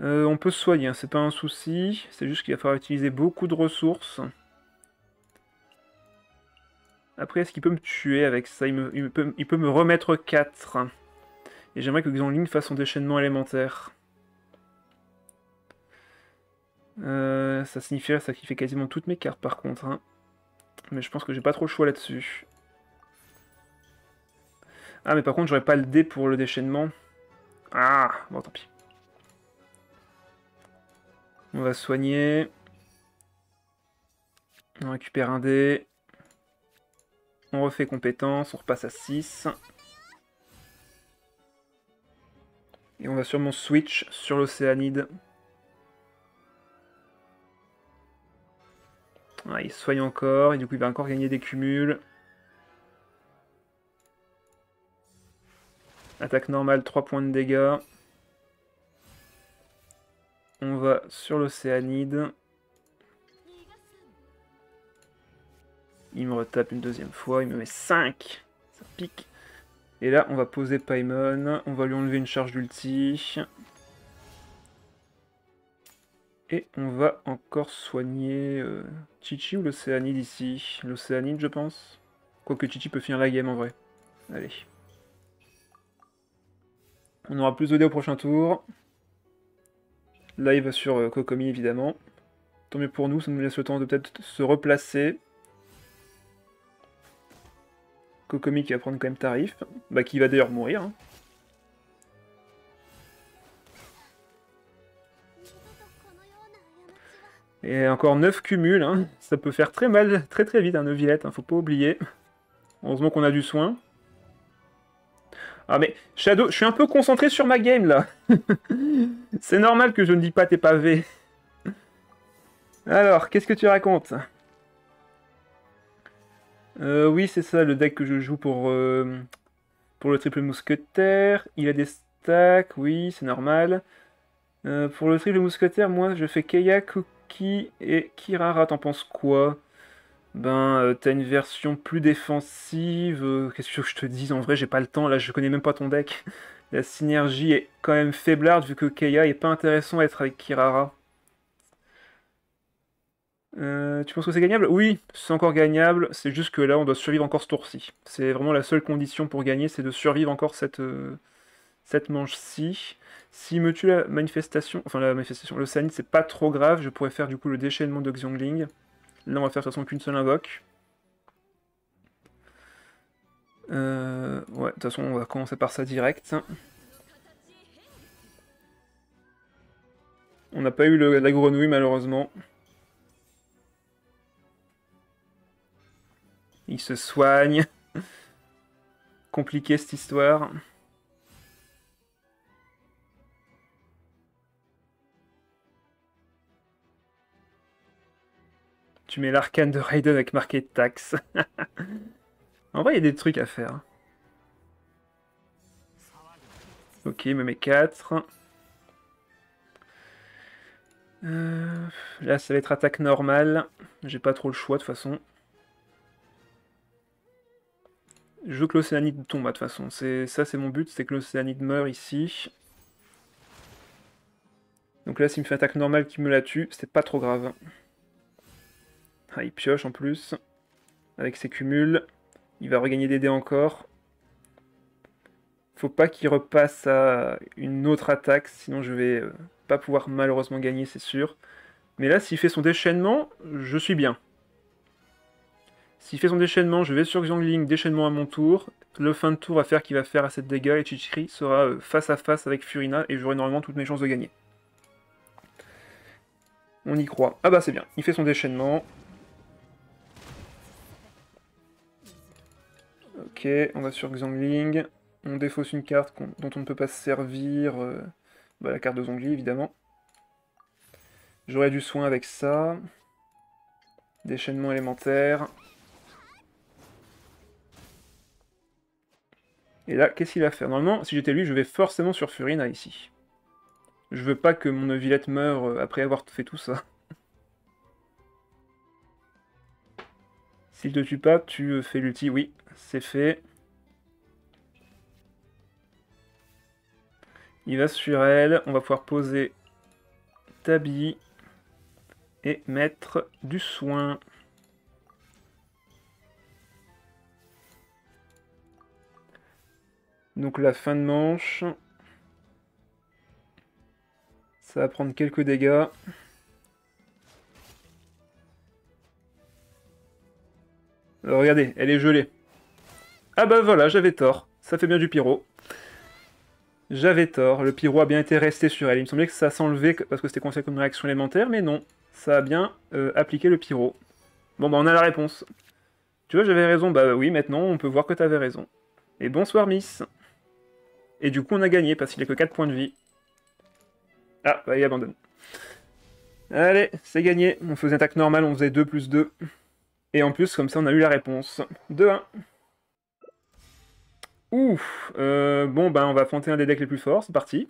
A: Euh, on peut se soigner, hein, c'est pas un souci. C'est juste qu'il va falloir utiliser beaucoup de ressources. Après, est-ce qu'il peut me tuer avec ça? Il, peut, me remettre 4. Et j'aimerais que Xiangling fasse son déchaînement élémentaire. Euh, ça signifierait fait quasiment toutes mes cartes par contre. Hein. Mais je pense que j'ai pas trop le choix là-dessus. Ah, mais par contre, j'aurais pas le dé pour le déchaînement. Ah, bon, tant pis. On va soigner. On récupère un dé. On refait compétence, on repasse à 6. Et on va sûrement switch sur l'océanide. Il soigne encore, et du coup il va encore gagner des cumuls. Attaque normale, 3 points de dégâts. On va sur l'océanide. Il me retape une deuxième fois, il me met 5. Ça pique. Et là, on va poser Paimon. On va lui enlever une charge d'ulti. Et on va encore soigner euh, Chichi ou l'Océanide ici L'Océanide, je pense. Quoique Chichi peut finir la game en vrai. Allez. On aura plus de dés au prochain tour. Live sur euh, Kokomi, évidemment. Tant mieux pour nous, ça nous laisse le temps de peut-être se replacer. Kokomi qui va prendre quand même tarif. Bah, qui va d'ailleurs mourir. Hein. Et encore 9 cumuls, hein. ça peut faire très mal, très très vite un Neuvillette, hein, faut pas oublier. Heureusement qu'on a du soin. Ah mais, Shadow, je suis un peu concentré sur ma game là. C'est normal que je ne dis pas tes pavés. Alors, qu'est-ce que tu racontes? Euh, Oui, c'est ça le deck que je joue pour, euh, le triple mousquetaire. Il a des stacks, oui, c'est normal. Euh, pour le triple mousquetaire, moi je fais kayak, qui et Kirara, t'en penses quoi? Ben, euh, t'as une version plus défensive. Euh, qu'est-ce que je te dis En vrai, j'ai pas le temps. Là, je connais même pas ton deck. La synergie est quand même faiblarde vu que Keia est pas intéressant à être avec Kirara. Euh, tu penses que c'est gagnable? Oui, c'est encore gagnable. C'est juste que là, on doit survivre encore ce tour-ci. C'est vraiment la seule condition pour gagner, c'est de survivre encore cette, cette manche-ci. S'il me tue la manifestation, enfin la manifestation, le sanit, c'est pas trop grave, je pourrais faire du coup le déchaînement de Xiongling. Là, on va faire de toute façon qu'une seule invoque. Euh, ouais, de toute façon, on va commencer par ça direct. On n'a pas eu la grenouille, malheureusement. Il se soigne. Compliqué cette histoire. Tu mets l'arcane de Raiden avec marqué taxe. en vrai, il y a des trucs à faire. Ok, il me met 4. Euh, là, ça va être attaque normale. J'ai pas trop le choix de toute façon. Je veux que l'océanide tombe, de toute façon. Ça, c'est mon but, c'est que l'océanide meure ici. Donc là, s'il me fait attaque normale qui me la tue, c'est pas trop grave. Ah, il pioche en plus. Avec ses cumuls. Il va regagner des dés encore. Faut pas qu'il repasse à une autre attaque, sinon je vais euh, pas pouvoir malheureusement gagner, c'est sûr. Mais là, s'il fait son déchaînement, je suis bien. S'il fait son déchaînement, je vais sur Xiangling, déchaînement à mon tour. Le fin de tour va faire qu'il va faire assez de dégâts et Chichiri sera euh, face à face avec Furina et j'aurai normalement toutes mes chances de gagner. On y croit. Ah bah c'est bien, il fait son déchaînement. On va sur Xiangling. On défausse une carte dont on ne peut pas se servir. Euh, bah, la carte de Zongli, évidemment. J'aurai du soin avec ça. Déchaînement élémentaire. Et là, qu'est-ce qu'il va faire? Normalement, si j'étais lui, je vais forcément sur Furina ici. Je veux pas que mon Villette meure euh, après avoir fait tout ça. S'il te tue pas, tu euh, fais l'ulti. Oui, c'est fait. Il va sur elle. On va pouvoir poser Tabi et mettre du soin. Donc la fin de manche. Ça va prendre quelques dégâts. Alors regardez, elle est gelée. Ah bah voilà, j'avais tort. Ça fait bien du pyro. J'avais tort, le pyro a bien été resté sur elle. Il me semblait que ça s'enlevait parce que c'était considéré comme une réaction élémentaire, mais non. Ça a bien euh, appliqué le pyro. Bon bah on a la réponse. Tu vois, j'avais raison. Bah oui, maintenant on peut voir que t'avais raison. Et bonsoir Miss. Et du coup on a gagné parce qu'il a que 4 points de vie. Ah, bah il abandonne. Allez, c'est gagné. On faisait une attaque normale, on faisait 2 plus 2. Et en plus, comme ça, on a eu la réponse. 2-1. Ouf euh, Bon, ben, on va affronter un des decks les plus forts. C'est parti.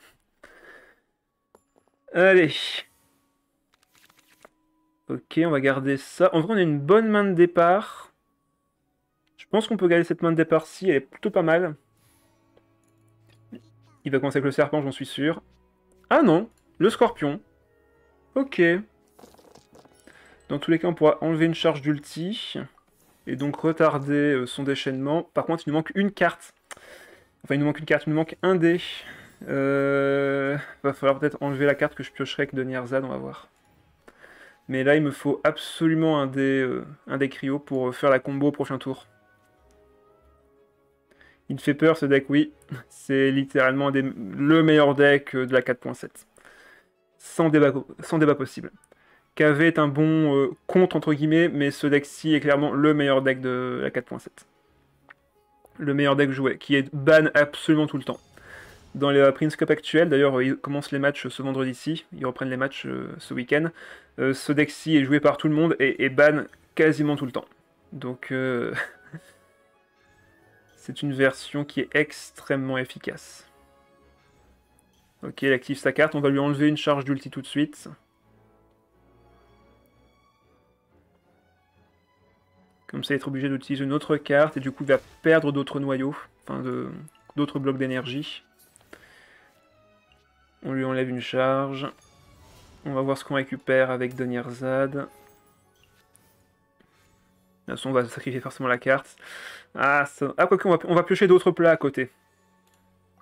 A: Allez. Ok, on va garder ça. En vrai, on a une bonne main de départ. Je pense qu'on peut garder cette main de départ-ci. Elle est plutôt pas mal. Il va commencer avec le serpent, j'en suis sûr. Ah non Le scorpion. Ok. Dans tous les cas, on pourra enlever une charge d'ulti. Et donc retarder euh, son déchaînement. Par contre, il nous manque une carte. Enfin, il nous manque une carte, il nous manque un dé. Euh... Va falloir peut-être enlever la carte que je piocherai avec de Nierzad, on va voir. Mais là, il me faut absolument un dé, euh, un dé cryo pour euh, faire la combo au prochain tour. Il fait peur ce deck, oui. C'est littéralement le meilleur deck de la 4.7. Sans débat, possible. KV est un bon euh, contre, entre guillemets, mais ce deck-ci est clairement le meilleur deck de la 4.7. Le meilleur deck joué, qui est ban absolument tout le temps. Dans les Prince Cup actuels, d'ailleurs, ils commencent les matchs ce vendredi-ci, ils reprennent les matchs euh, ce week-end. Euh, ce deck-ci est joué par tout le monde et, ban quasiment tout le temps. Donc, c'est une version qui est extrêmement efficace. Ok, il active sa carte, on va lui enlever une charge d'ulti tout de suite. Comme ça, il être obligé d'utiliser une autre carte, et du coup, il va perdre d'autres noyaux, enfin, d'autres blocs d'énergie. On lui enlève une charge. On va voir ce qu'on récupère avec Donierzad. De toute façon, on va sacrifier forcément la carte. Ah, ah quoi on va, on va piocher d'autres plats à côté.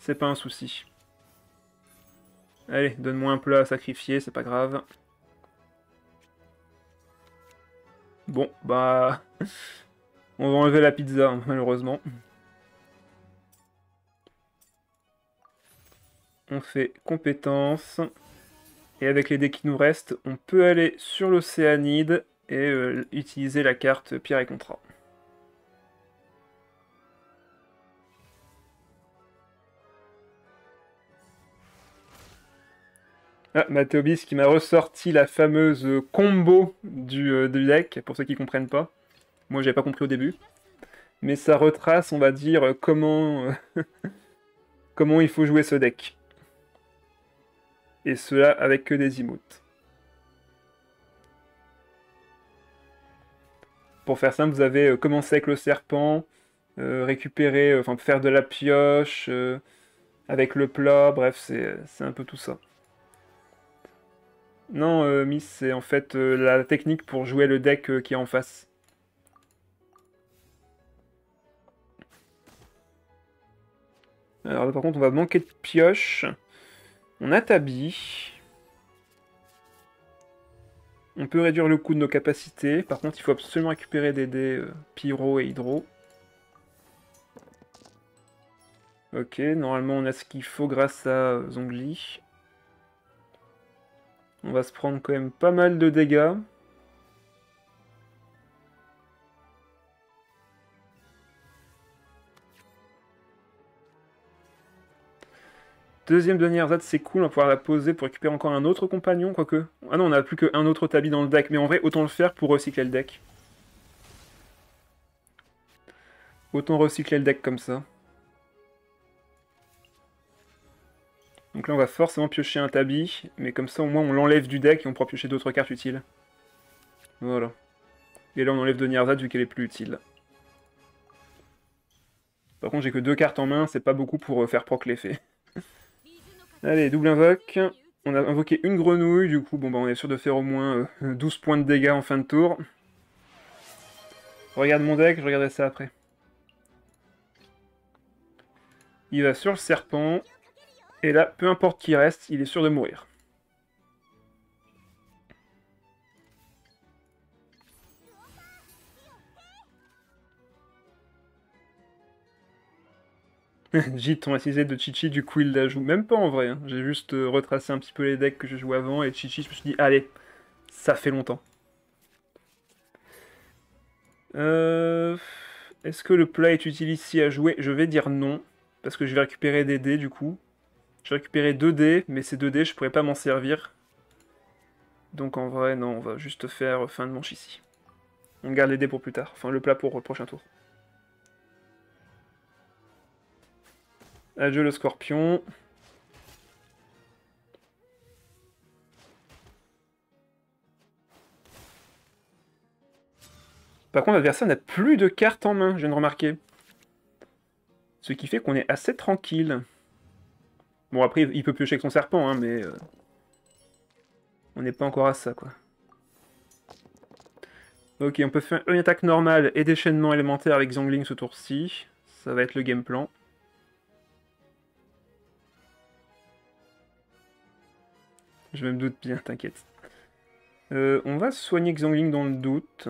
A: C'est pas un souci. Allez, donne-moi un plat à sacrifier, c'est pas grave. Bon, bah... On va enlever la pizza, hein, malheureusement. On fait compétences. Et avec les dés qui nous restent, on peut aller sur l'Océanide et euh, utiliser la carte Pierre et Contrat. Ah, Mathéobis qui m'a ressorti la fameuse combo du, euh, deck, pour ceux qui comprennent pas. Moi, j'avais pas compris au début. Mais ça retrace, on va dire, comment, euh, comment il faut jouer ce deck. Et cela avec que des emotes. Pour faire simple, vous avez euh, commencé avec le serpent, récupérer, enfin faire de la pioche, avec le plat, bref, c'est un peu tout ça. Non, euh, Miss, c'est en fait euh, la technique pour jouer le deck euh, qui est en face. Alors là, par contre, on va manquer de pioche. On a Tabi. On peut réduire le coût de nos capacités. Par contre, il faut absolument récupérer des dés pyro et hydro. Ok, normalement on a ce qu'il faut grâce à Zongli. On va se prendre quand même pas mal de dégâts. Deuxième dernière ZAD, c'est cool, on va pouvoir la poser pour récupérer encore un autre compagnon, quoique. Ah non, on n'a plus qu'un autre tabi dans le deck, mais en vrai, autant le faire pour recycler le deck. Autant recycler le deck comme ça. Donc là, on va forcément piocher un tabi, mais comme ça, au moins, on l'enlève du deck et on pourra piocher d'autres cartes utiles. Voilà. Et là, on enlève de Nierzad vu qu'elle est plus utile. Par contre, j'ai que deux cartes en main, c'est pas beaucoup pour euh, faire proc l'effet. Allez, double invoque. On a invoqué une grenouille, du coup, bon bah on est sûr de faire au moins 12 euh, points de dégâts en fin de tour. Regarde mon deck, je regarderai ça après. Il va sur le serpent. Et là, peu importe qui reste, il est sûr de mourir. J'ai traumatisé de Chichi, du coup il la joue même pas en vrai. Hein. J'ai juste euh, retracé un petit peu les decks que je jouais avant et Chichi, je me suis dit, allez, ça fait longtemps. Euh, est-ce que le plat est utile ici à jouer? Je vais dire non, parce que je vais récupérer des dés du coup. J'ai récupéré 2 dés, mais ces 2 dés, je pourrais pas m'en servir. Donc en vrai, non, on va juste faire fin de manche ici. On garde les dés pour plus tard, enfin le plat pour le prochain tour. Adieu le scorpion. Par contre, l'adversaire n'a plus de cartes en main, je viens de remarquer. Ce qui fait qu'on est assez tranquille. Bon, après, il peut piocher avec son serpent, hein, mais... Euh, on n'est pas encore à ça, quoi. Ok, on peut faire une attaque normale et déchaînement élémentaire avec Zangling ce tour-ci. Ça va être le game plan. Je me doute bien, t'inquiète. Euh, on va soigner Xangling dans le doute.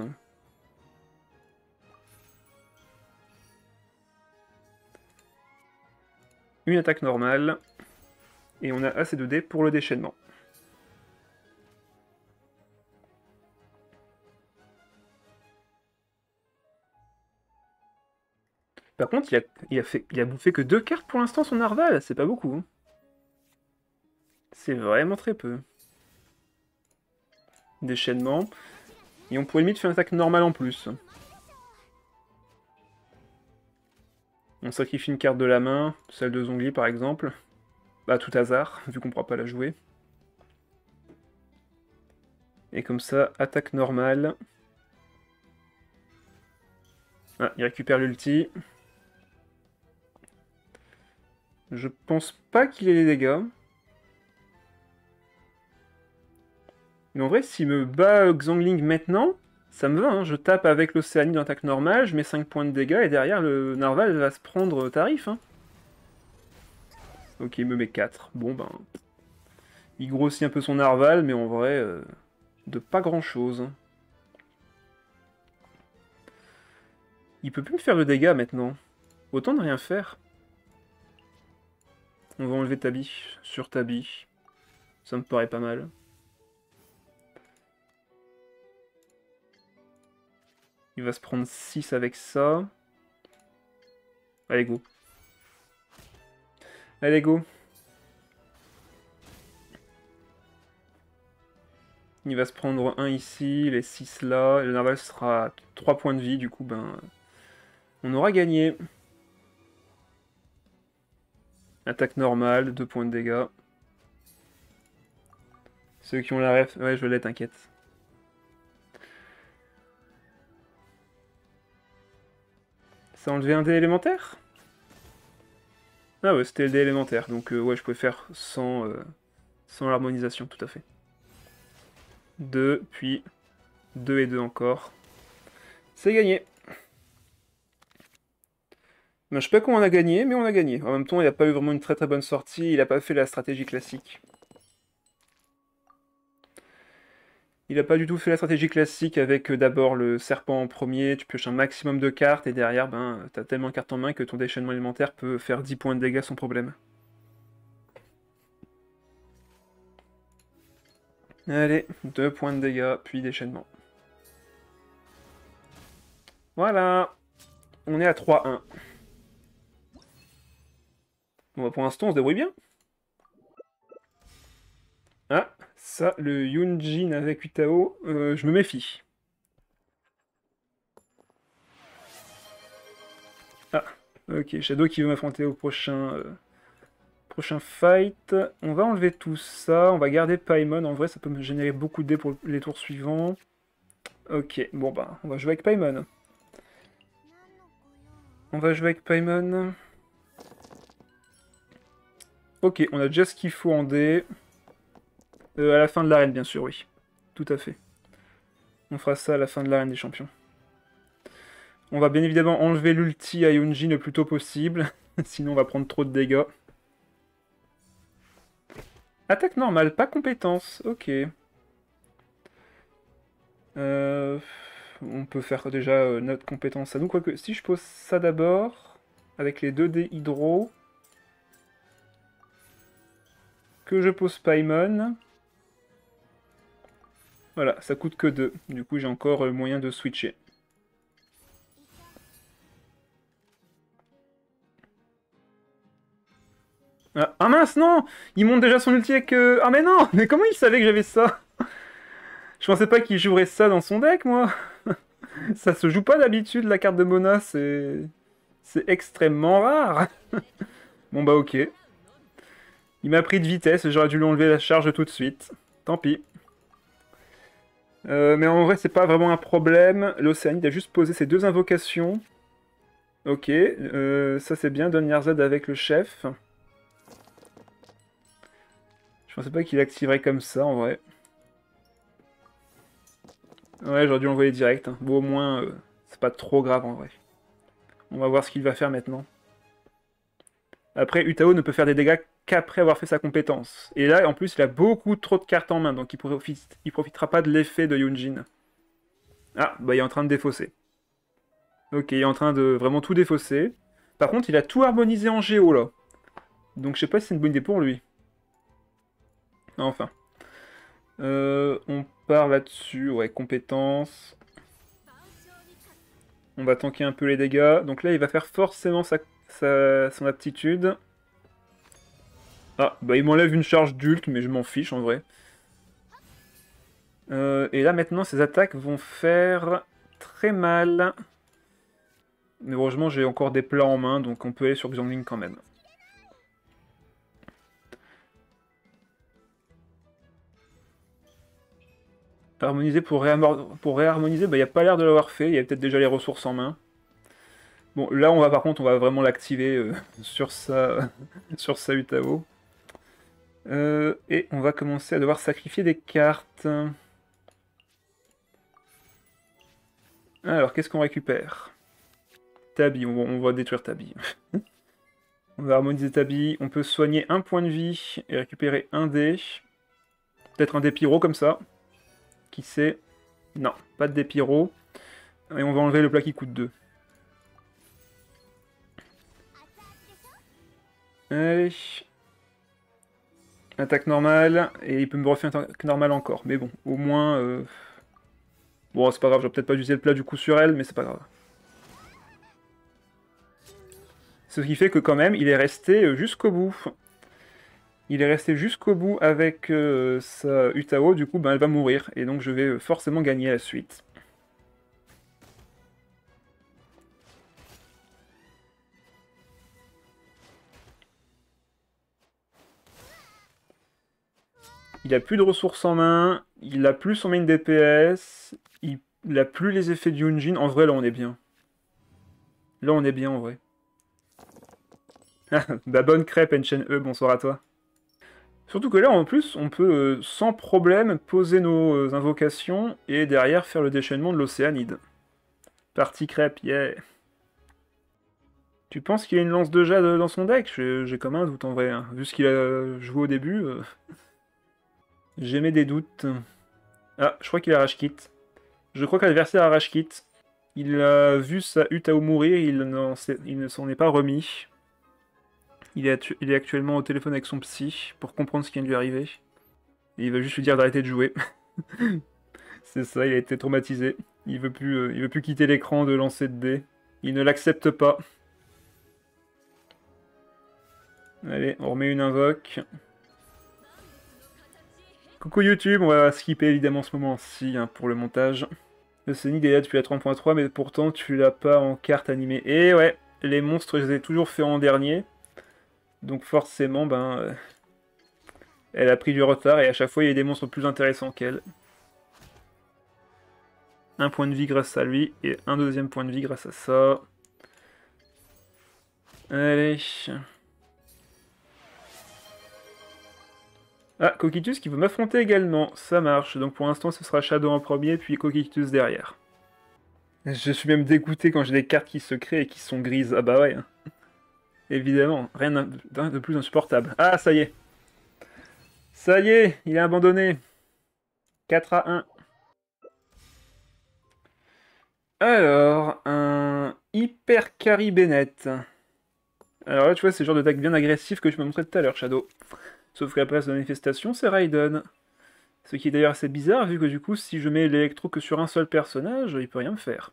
A: Une attaque normale. Et on a assez de dés pour le déchaînement. Par contre, il a, fait, il a bouffé que deux cartes pour l'instant, son narval. C'est pas beaucoup. Hein. C'est vraiment très peu. Déchaînement. Et on pourrait limite faire une attaque normale en plus. On sacrifie une carte de la main, celle de Zongli par exemple. Bah, tout hasard, vu qu'on ne pourra pas la jouer. Et comme ça, attaque normale. Ah, il récupère l'ulti. Je pense pas qu'il ait les dégâts. Mais en vrai, s'il me bat maintenant, ça me va. Hein. Je tape avec l'Océanie dans attaque normale, je mets 5 points de dégâts, et derrière, le Narval va se prendre tarif. Hein. Ok, il me met 4. Bon, ben... Il grossit un peu son narval, mais en vrai, euh, de pas grand-chose. Il peut plus me faire de dégâts maintenant. Autant ne rien faire. On va enlever Tabi sur Tabi. Ça me paraît pas mal. Il va se prendre 6 avec ça. Allez, go. Allez, go. Il va se prendre un ici, les 6 là, le Narval sera 3 points de vie, du coup, ben, on aura gagné. Attaque normale, 2 points de dégâts. Ceux qui ont la ref, ouais, je l'ai, t'inquiète. Ça a enlevé un dé élémentaire? Ah ouais, c'était le dé élémentaire, donc euh, ouais, je pouvais faire sans, euh, sans l'harmonisation, tout à fait. 2, puis 2 et 2 encore. C'est gagné. Ben, je sais pas comment on a gagné, mais on a gagné. En même temps, il n'a pas eu vraiment une très très bonne sortie, il n'a pas fait la stratégie classique. Il n'a pas du tout fait la stratégie classique avec euh, d'abord le serpent en premier, tu pioches un maximum de cartes, et derrière, ben, t'as tellement de cartes en main que ton déchaînement élémentaire peut faire 10 points de dégâts sans problème. Allez, 2 points de dégâts, puis déchaînement. Voilà On est à 3-1. Bon, bah, pour l'instant, on se débrouille bien. Ah, ça, le Yunjin avec Utao, euh, je me méfie. Ah, ok, Shadow qui veut m'affronter au prochain... Euh, Prochain fight, on va enlever tout ça, on va garder Paimon, en vrai ça peut me générer beaucoup de dés pour les tours suivants. Ok, bon bah, on va jouer avec Paimon. On va jouer avec Paimon. Ok, on a déjà ce qu'il faut en dés. Euh, à la fin de l'arène, bien sûr, oui. Tout à fait. On fera ça à la fin de l'arène des champions. On va bien évidemment enlever l'ulti à Yunji le plus tôt possible, sinon on va prendre trop de dégâts. Attaque normale, pas compétence. Ok. Euh, on peut faire déjà euh, notre compétence à nous. Quoique, si je pose ça d'abord, avec les 2 dés hydro, que je pose Paimon, voilà, ça coûte que 2. Du coup, j'ai encore euh, moyen de switcher. Ah, ah, mince, non Il monte déjà son ulti avec... Euh, ah mais non Mais comment il savait que j'avais ça? Je pensais pas qu'il jouerait ça dans son deck, moi Ça se joue pas d'habitude, la carte de Mona, c'est... C'est extrêmement rare Bon bah ok. Il m'a pris de vitesse, j'aurais dû lui enlever la charge tout de suite. Tant pis. Euh, mais en vrai, c'est pas vraiment un problème. L'Océanide a juste posé ses deux invocations. Ok, euh, ça c'est bien, Don Z avec le chef. Je pensais pas qu'il activerait comme ça, en vrai. Ouais, j'aurais dû l'envoyer direct. Hein. Bon, au moins, euh, c'est pas trop grave, en vrai. On va voir ce qu'il va faire maintenant. Après, Utao ne peut faire des dégâts qu'après avoir fait sa compétence. Et là, en plus, il a beaucoup trop de cartes en main, donc il, profite, il profitera pas de l'effet de Yunjin. Ah, bah il est en train de défausser. Ok, il est en train de vraiment tout défausser. Par contre, il a tout harmonisé en géo, là. Donc je sais pas si c'est une bonne idée pour lui. Enfin. Euh, on part là-dessus, ouais, compétences. On va tanker un peu les dégâts. Donc là, il va faire forcément sa, son aptitude. Ah, bah il m'enlève une charge d'ult, mais je m'en fiche en vrai. Euh, et là maintenant, ses attaques vont faire très mal. Mais heureusement, j'ai encore des plats en main, donc on peut aller sur Xiangling quand même. Harmoniser pour, pour réharmoniser, bah, il n'y a pas l'air de l'avoir fait, il y a peut-être déjà les ressources en main. Bon, là, on va par contre, on va vraiment l'activer euh, sur sa, sur sa Utao. Euh, et on va commencer à devoir sacrifier des cartes. Alors, qu'est-ce qu'on récupère? Tabi, on, va détruire Tabi. on va harmoniser Tabi, on peut soigner un point de vie et récupérer un dé. Peut-être un dé pyro comme ça. Qui sait? Non, pas de dépiro. Et on va enlever le plat qui coûte 2. Allez. Attaque normale. Et il peut me refaire une attaque normale encore. Mais bon, au moins... Euh, bon, c'est pas grave, j'aurais peut-être pas utilisé le plat du coup sur elle, mais c'est pas grave. Ce qui fait que quand même, il est resté euh, jusqu'au bout. il est resté jusqu'au bout avec euh, sa Utao, du coup ben, elle va mourir, et donc je vais forcément gagner la suite. Il a plus de ressources en main, il a plus son main DPS, il, a plus les effets du Yunjin. En vrai, là, on est bien. Là, on est bien, en vrai. bah, bonne crêpe, Enchen E, bonsoir à toi. Surtout que là, en plus, on peut euh, sans problème poser nos euh, invocations et derrière faire le déchaînement de l'Océanide. Partie crêpe, yeah Tu penses qu'il a une lance de jade dans son deck? J'ai comme un doute en vrai, hein. vu ce qu'il a joué au début. Euh. J'ai mis des doutes. Ah, je crois qu'il a rage kit. Je crois que l'adversaire a rage kit. Il a vu sa Utao mourir, il, il ne s'en est pas remis. Il est, actuellement au téléphone avec son psy pour comprendre ce qui vient de lui arriver. Et il va juste lui dire d'arrêter de jouer. C'est ça, il a été traumatisé. Il veut plus, euh, veut plus quitter l'écran de lancer de dés. Il ne l'accepte pas. Allez, on remet une invoque. Coucou YouTube, on va skipper évidemment ce moment-ci hein, pour le montage. Le Sonic est là depuis la 3.3, mais pourtant tu l'as pas en carte animée. Et ouais, les monstres, je les ai toujours fait en dernier. Donc forcément, ben... Euh, elle a pris du retard, et à chaque fois, il y a des monstres plus intéressants qu'elle. Un point de vie grâce à lui, et un deuxième point de vie grâce à ça. Allez... Ah, Coquitus qui veut m'affronter également, ça marche. Donc pour l'instant ce sera Shadow en premier, puis Coquitus derrière. Je suis même dégoûté quand j'ai des cartes qui se créent et qui sont grises. Ah bah ouais. Hein. Évidemment, rien de plus insupportable. Ah, ça y est. Ça y est, il est abandonné. 4 à 1. Alors, un Hyper Carry Bennett. Alors là, tu vois, c'est le genre de deck bien agressif que tu m'as montré tout à l'heure, Shadow. Sauf que la place de manifestation, c'est Raiden. Ce qui est d'ailleurs assez bizarre, vu que du coup, si je mets l'électro que sur un seul personnage, il peut rien me faire.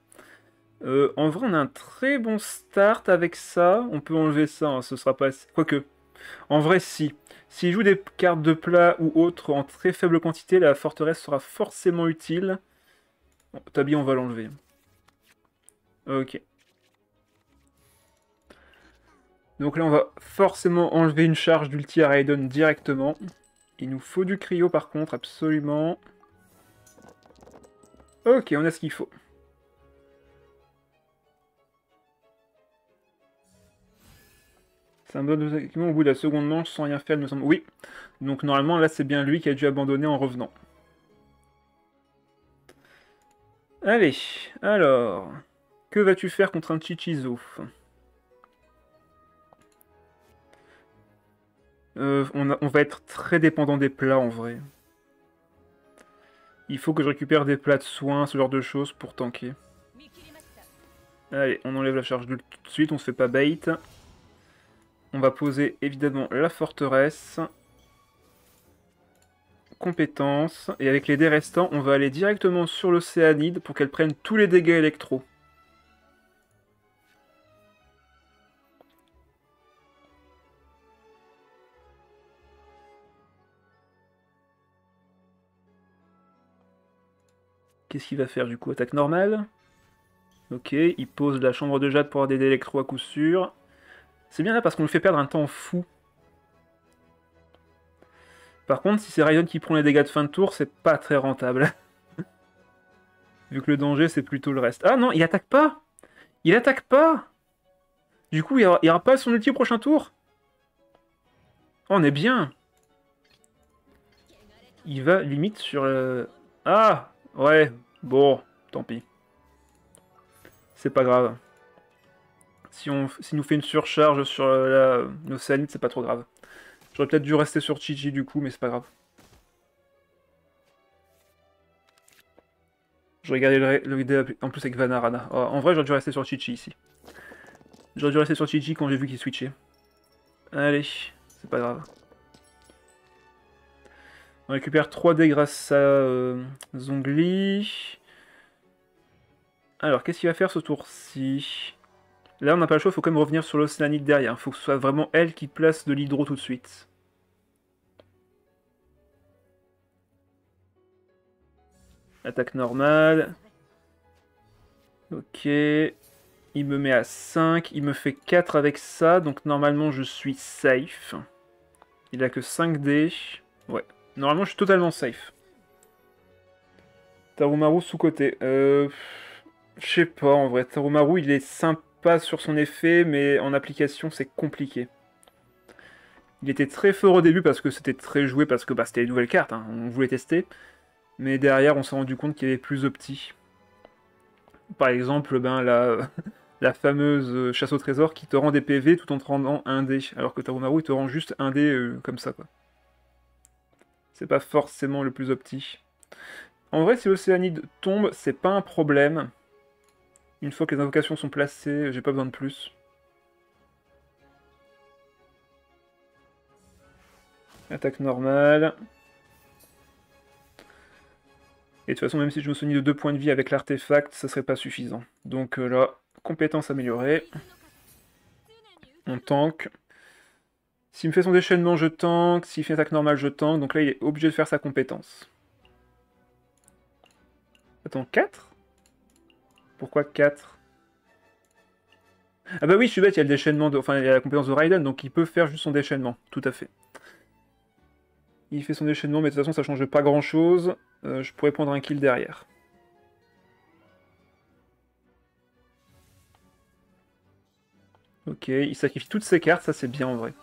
A: Euh, en vrai, on a un très bon start avec ça. On peut enlever ça, hein, ce sera pas... Quoique, en vrai, si. S'il joue des cartes de plat ou autres en très faible quantité, la forteresse sera forcément utile. Tabi, on va l'enlever. Ok. Donc là, on va forcément enlever une charge d'ulti à Raiden directement. Il nous faut du cryo par contre, absolument. Ok, on a ce qu'il faut. C'est un bon au bout de la seconde manche sans rien faire, il me semble. Oui, donc normalement là c'est bien lui qui a dû abandonner en revenant. Allez, alors, que vas-tu faire contre un Chichizo? Euh, on, va être très dépendant des plats en vrai. Il faut que je récupère des plats de soins, ce genre de choses pour tanker. Allez, on enlève la charge de tout de suite, on se fait pas bait. On va poser évidemment la forteresse. Compétences. Et avec les dés restants, on va aller directement sur l'océanide pour qu'elle prenne tous les dégâts électro. Qu'est-ce qu'il va faire du coup? Attaque normale. Ok, il pose la chambre de jade pour avoir des à coup sûr. C'est bien là parce qu'on le fait perdre un temps fou. Par contre, si c'est Raiden qui prend les dégâts de fin de tour, c'est pas très rentable. Vu que le danger, c'est plutôt le reste. Ah non, il attaque pas Il attaque pas Du coup, il n'y aura, pas son ulti au prochain tour? Oh, On est bien Il va limite sur... le... Ah Ouais, bon, tant pis. C'est pas grave. Si on si nous fait une surcharge sur la l'océanite, c'est pas trop grave. J'aurais peut-être dû rester sur Chichi du coup, mais c'est pas grave. Je regardais le, le en plus avec Vanarana. Oh, en vrai, j'aurais dû rester sur Chichi ici. J'aurais dû rester sur Chichi quand j'ai vu qu'il switchait. Allez, c'est pas grave. On récupère 3D grâce à euh, Zongli. Alors, qu'est-ce qu'il va faire ce tour-ci? Là, on n'a pas le choix, il faut quand même revenir sur l'Océanite derrière. Il faut que ce soit vraiment elle qui place de l'hydro tout de suite. Attaque normale. Ok. Il me met à 5. Il me fait 4 avec ça. Donc normalement, je suis safe. Il a que 5 dés. Ouais. Normalement je suis totalement safe. Tarumaru sous-côté. Euh... Je sais pas en vrai. Tarumaru il est sympa sur son effet. Mais en application c'est compliqué. Il était très fort au début parce que c'était très joué, parce que bah, c'était une nouvelle carte, hein. on voulait tester. Mais derrière, on s'est rendu compte qu'il y avait plus de petits. Par exemple, ben, la, la fameuse chasse au trésor qui te rend des PV tout en te rendant un dé, alors que Tarumaru il te rend juste un dé euh, comme ça. quoi. C'est pas forcément le plus opti. En vrai, si l'Océanide tombe, c'est pas un problème. Une fois que les invocations sont placées, j'ai pas besoin de plus. Attaque normale. Et de toute façon, même si je me souviens de 2 points de vie avec l'artefact, ça serait pas suffisant. Donc euh, là, compétence améliorée. On tank. S'il me fait son déchaînement, je tank. S'il fait attaque normale, je tank. Donc là, il est obligé de faire sa compétence. Attends, 4 Pourquoi 4 Ah bah oui, je suis bête, il y a le déchaînement, de... enfin il y a la compétence de Raiden, donc il peut faire juste son déchaînement, tout à fait. Il fait son déchaînement, mais de toute façon, ça change pas grand-chose. Euh, je pourrais prendre un kill derrière. Ok, il sacrifie toutes ses cartes, ça c'est bien en vrai.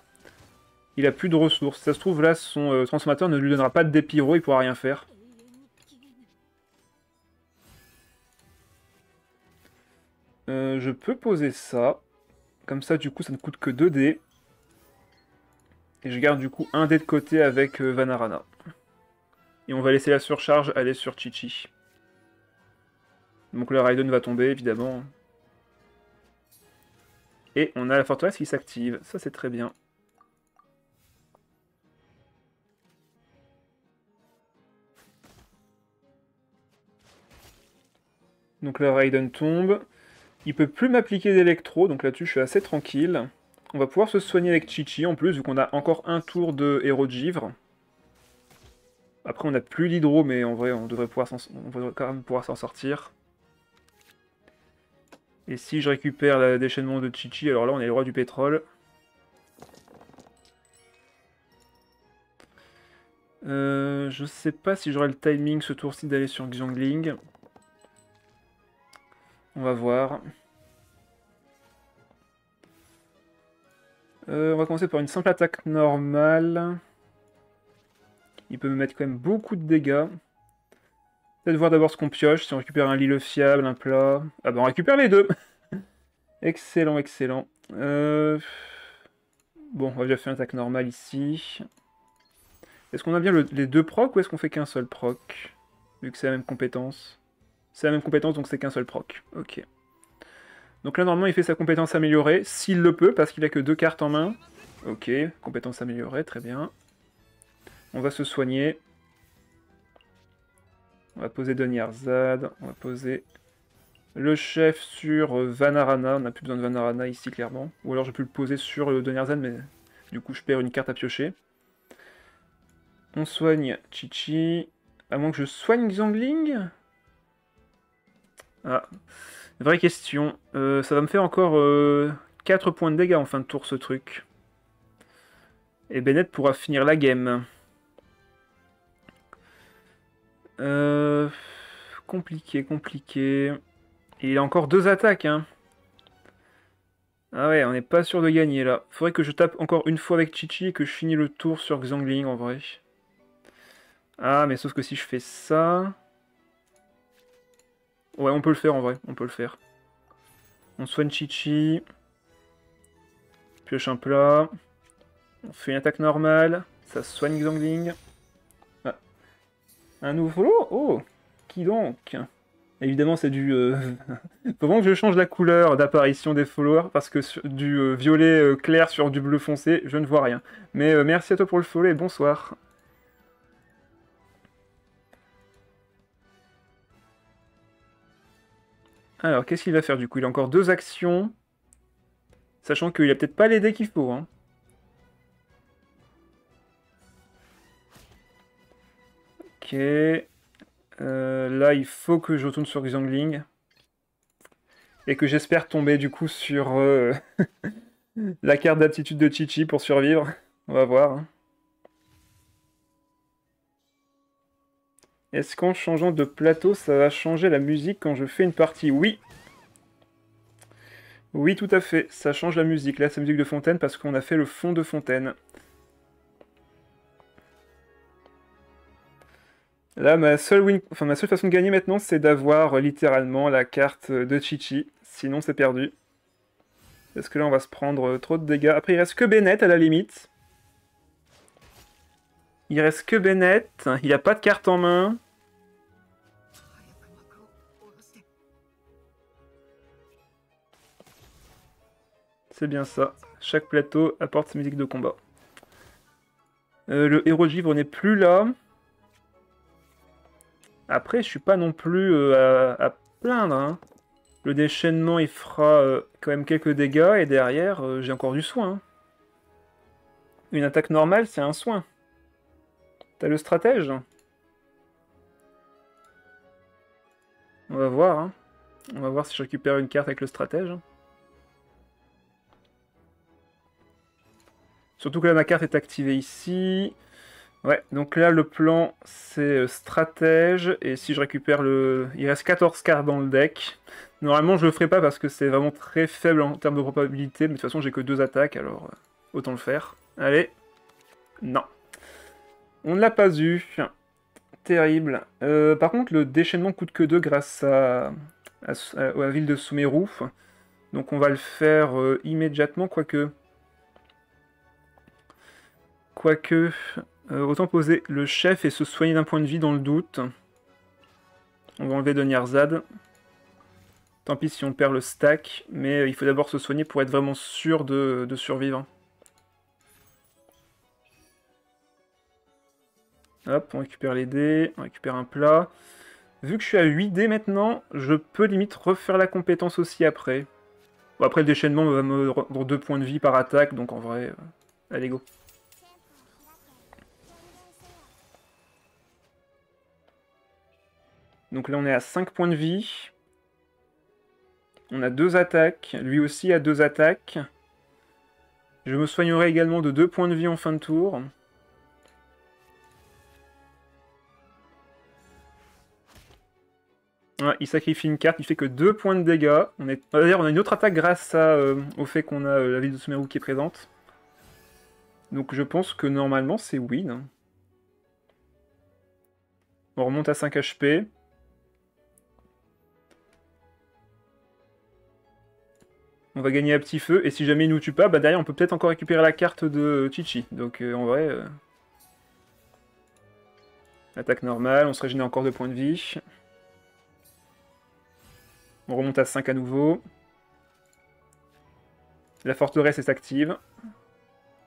A: Il a plus de ressources. Ça se trouve, là, son euh, transformateur ne lui donnera pas de dépiro, il pourra rien faire. Euh, je peux poser ça. Comme ça, du coup, ça ne coûte que 2 dés. Et je garde du coup un dé de côté avec euh, Vanarana. Et on va laisser la surcharge aller sur Chichi. Donc le Raiden va tomber, évidemment. Et on a la forteresse qui s'active. Ça, c'est très bien. Donc le Raiden tombe. Il peut plus m'appliquer d'électro, donc là-dessus je suis assez tranquille. On va pouvoir se soigner avec Chichi en plus, vu qu'on a encore un tour de héros de givre. Après, on n'a plus l'hydro, mais en vrai, on devrait, pouvoir quand même pouvoir s'en sortir. Et si je récupère le déchaînement de Chichi, alors là, on est le roi du pétrole. Euh, je sais pas si j'aurai le timing ce tour-ci d'aller sur Xiangling. On va voir. Euh, on va commencer par une simple attaque normale. Il peut me mettre quand même beaucoup de dégâts. Peut-être voir d'abord ce qu'on pioche, si on récupère un Lille fiable, un plat... Ah bah on récupère les deux Excellent, excellent. Euh, bon, on va déjà faire une attaque normale ici. Est-ce qu'on a bien les deux procs ou est-ce qu'on fait qu'un seul proc Vu que c'est la même compétence? C'est la même compétence, donc c'est qu'un seul proc. Ok. Donc là, normalement, il fait sa compétence améliorée, s'il le peut, parce qu'il a que deux cartes en main. Ok, compétence améliorée, très bien. On va se soigner. On va poser Donyarzad, on va poser le chef sur Vanarana. On n'a plus besoin de Vanarana ici, clairement. Ou alors je peux le poser sur le Donyarzad, mais du coup je perds une carte à piocher. On soigne Chichi. À moins que je soigne Xangling Ah, Vraie question. Euh, ça va me faire encore 4 euh, points de dégâts en fin de tour ce truc. Et Bennett pourra finir la game. Euh, compliqué, compliqué. Il a encore deux attaques. Hein. Ah ouais, on n'est pas sûr de gagner là. Faudrait que je tape encore une fois avec Chichi et que je finis le tour sur Xangling en vrai. Ah, mais sauf que si je fais ça... Ouais, on peut le faire en vrai, on peut le faire. On soigne Chichi. Pioche un plat. On fait une attaque normale. Ça soigne Xangling. Ah. Un nouveau follow Oh Qui donc? Évidemment, c'est du... Euh... Faut vraiment que je change la couleur d'apparition des followers, parce que du euh, violet euh, clair sur du bleu foncé, je ne vois rien. Mais euh, merci à toi pour le follow et bonsoir. Alors, qu'est-ce qu'il va faire du coup? Il a encore deux actions. Sachant qu'il a peut-être pas les dés qu'il faut. Hein. Ok. Euh, là, il faut que je retourne sur Xiangling. Et que j'espère tomber du coup sur euh, la carte d'aptitude de Chichi pour survivre. On va voir. Hein. Est-ce qu'en changeant de plateau, ça va changer la musique quand je fais une partie? Oui Oui, tout à fait. Ça change la musique. Là, c'est musique de fontaine parce qu'on a fait le fond de fontaine. Là, ma seule, ma seule façon de gagner maintenant, c'est d'avoir euh, littéralement la carte de Chichi. Sinon, c'est perdu. Parce que là, on va se prendre euh, trop de dégâts? Après, il reste que Bennett, à la limite. Il reste que Bennett. Il n'y a pas de carte en main. C'est bien ça. Chaque plateau apporte sa musique de combat. Euh, le héros givre n'est plus là. Après, je suis pas non plus euh, à, plaindre. Hein. Le déchaînement, il fera euh, quand même quelques dégâts, et derrière, j'ai encore du soin. Une attaque normale, c'est un soin. T'as le stratège On va voir. Hein. On va voir si je récupère une carte avec le stratège. Surtout que là, ma carte est activée ici. Ouais, donc là, le plan, c'est euh, stratège, et si je récupère le... Il reste 14 cartes dans le deck. Normalement, je le ferai pas parce que c'est vraiment très faible en termes de probabilité, mais de toute façon, j'ai que deux attaques, alors euh, autant le faire. Allez. Non. On ne l'a pas eu. Terrible. Euh, par contre, le déchaînement coûte que 2 grâce à, la ville de Sumeru. Donc on va le faire immédiatement, quoique... Quoique... Euh, autant poser le chef et se soigner d'un point de vie dans le doute. On va enlever Donyarzad. Tant pis si on perd le stack, mais euh, il faut d'abord se soigner pour être vraiment sûr de, survivre. Hop, on récupère les dés, on récupère un plat. Vu que je suis à 8 dés maintenant, je peux limite refaire la compétence aussi après. Bon, après le déchaînement va me rendre 2 points de vie par attaque, donc en vrai, euh, allez go. Donc là, on est à 5 points de vie. On a deux attaques. Lui aussi a deux attaques. Je me soignerai également de 2 points de vie en fin de tour. Il sacrifie une carte, il fait que 2 points de dégâts. On est... D'ailleurs, on a une autre attaque grâce euh, au fait qu'on a euh, la ville de Sumeru qui est présente. Donc je pense que normalement c'est win. On remonte à 5 HP. on va gagner à petit feu, et si jamais il nous tue pas, bah derrière on peut peut-être encore récupérer la carte de Chichi. Donc euh, en vrai... Euh, attaque normale, on se régénère encore de points de vie. On remonte à 5 à nouveau. La forteresse est active.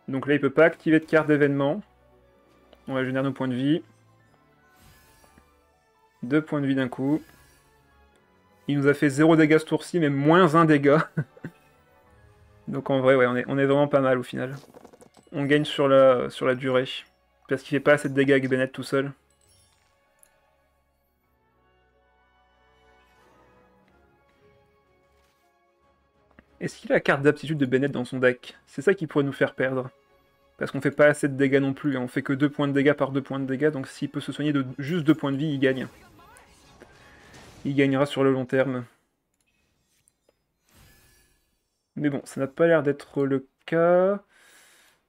A: Donc là il peut pas activer de carte d'événement. On va générer nos points de vie. Deux points de vie d'un coup. Il nous a fait 0 dégâts ce tour-ci, mais moins 1 dégât. Donc en vrai, ouais, on est, on est vraiment pas mal au final. On gagne sur la, sur la durée. Parce qu'il fait pas assez de dégâts avec Bennett tout seul. Est-ce qu'il a la carte d'aptitude de Bennett dans son deck? C'est ça qui pourrait nous faire perdre. Parce qu'on fait pas assez de dégâts non plus, on fait que 2 points de dégâts par 2 points de dégâts, donc s'il peut se soigner de juste 2 points de vie, il gagne. Il gagnera sur le long terme. Mais bon, ça n'a pas l'air d'être le cas.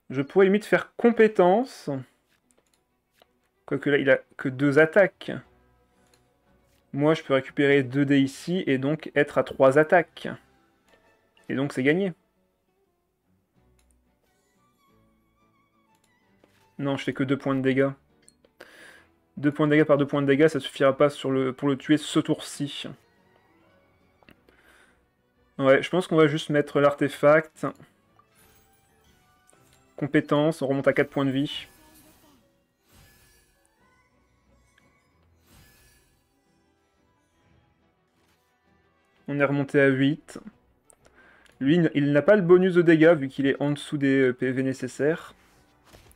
A: Je pourrais limite faire compétence. Quoique là, il a que deux attaques. Moi, je peux récupérer 2 dés ici et donc être à 3 attaques. Et donc, c'est gagné. Non, je fais que 2 points de dégâts. 2 points de dégâts par 2 points de dégâts, ça suffira pas pour le tuer ce tour-ci. Ouais, je pense qu'on va juste mettre l'artefact. Compétence, on remonte à 4 points de vie. On est remonté à 8. Lui, il n'a pas le bonus de dégâts vu qu'il est en dessous des euh, PV nécessaires.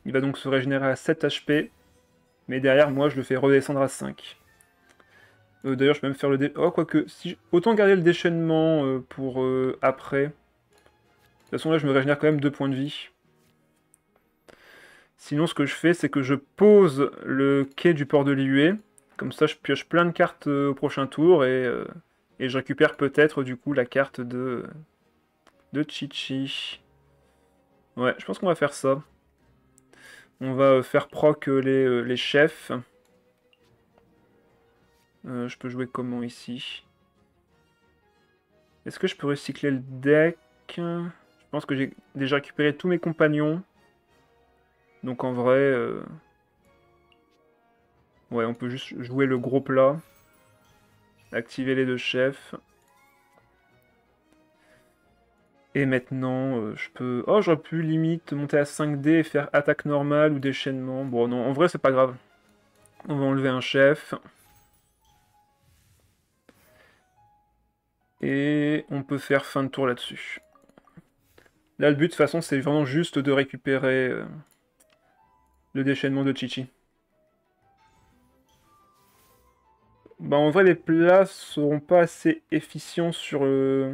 A: Il va donc se régénérer à 7 HP. Mais derrière, moi, je le fais redescendre à 5. Euh, d'ailleurs, je peux même faire le dé... Oh, quoique, si... autant garder le déchaînement euh, pour après. De toute façon, là, je me régénère quand même deux points de vie. Sinon, ce que je fais, c'est que je pose le quai du port de l'IUE. Comme ça, je pioche plein de cartes au prochain tour et, et je récupère peut-être, du coup, la carte de, de Chichi. Ouais, je pense qu'on va faire ça. On va faire proc les, les chefs. Euh, je peux jouer comment ici? Est-ce que je peux recycler le deck? Je pense que j'ai déjà récupéré tous mes compagnons. Donc en vrai... Euh, ouais, on peut juste jouer le gros plat. Activer les deux chefs. Et maintenant, euh, je peux... Oh, j'aurais pu limite monter à 5D et faire attaque normale ou déchaînement. Bon, non, en vrai, c'est pas grave. On va enlever un chef. Et on peut faire fin de tour là-dessus. Là, le but, de toute façon, c'est vraiment juste de récupérer euh, le déchaînement de Chichi. Bah, en vrai, les plats seront pas assez efficients sur, euh,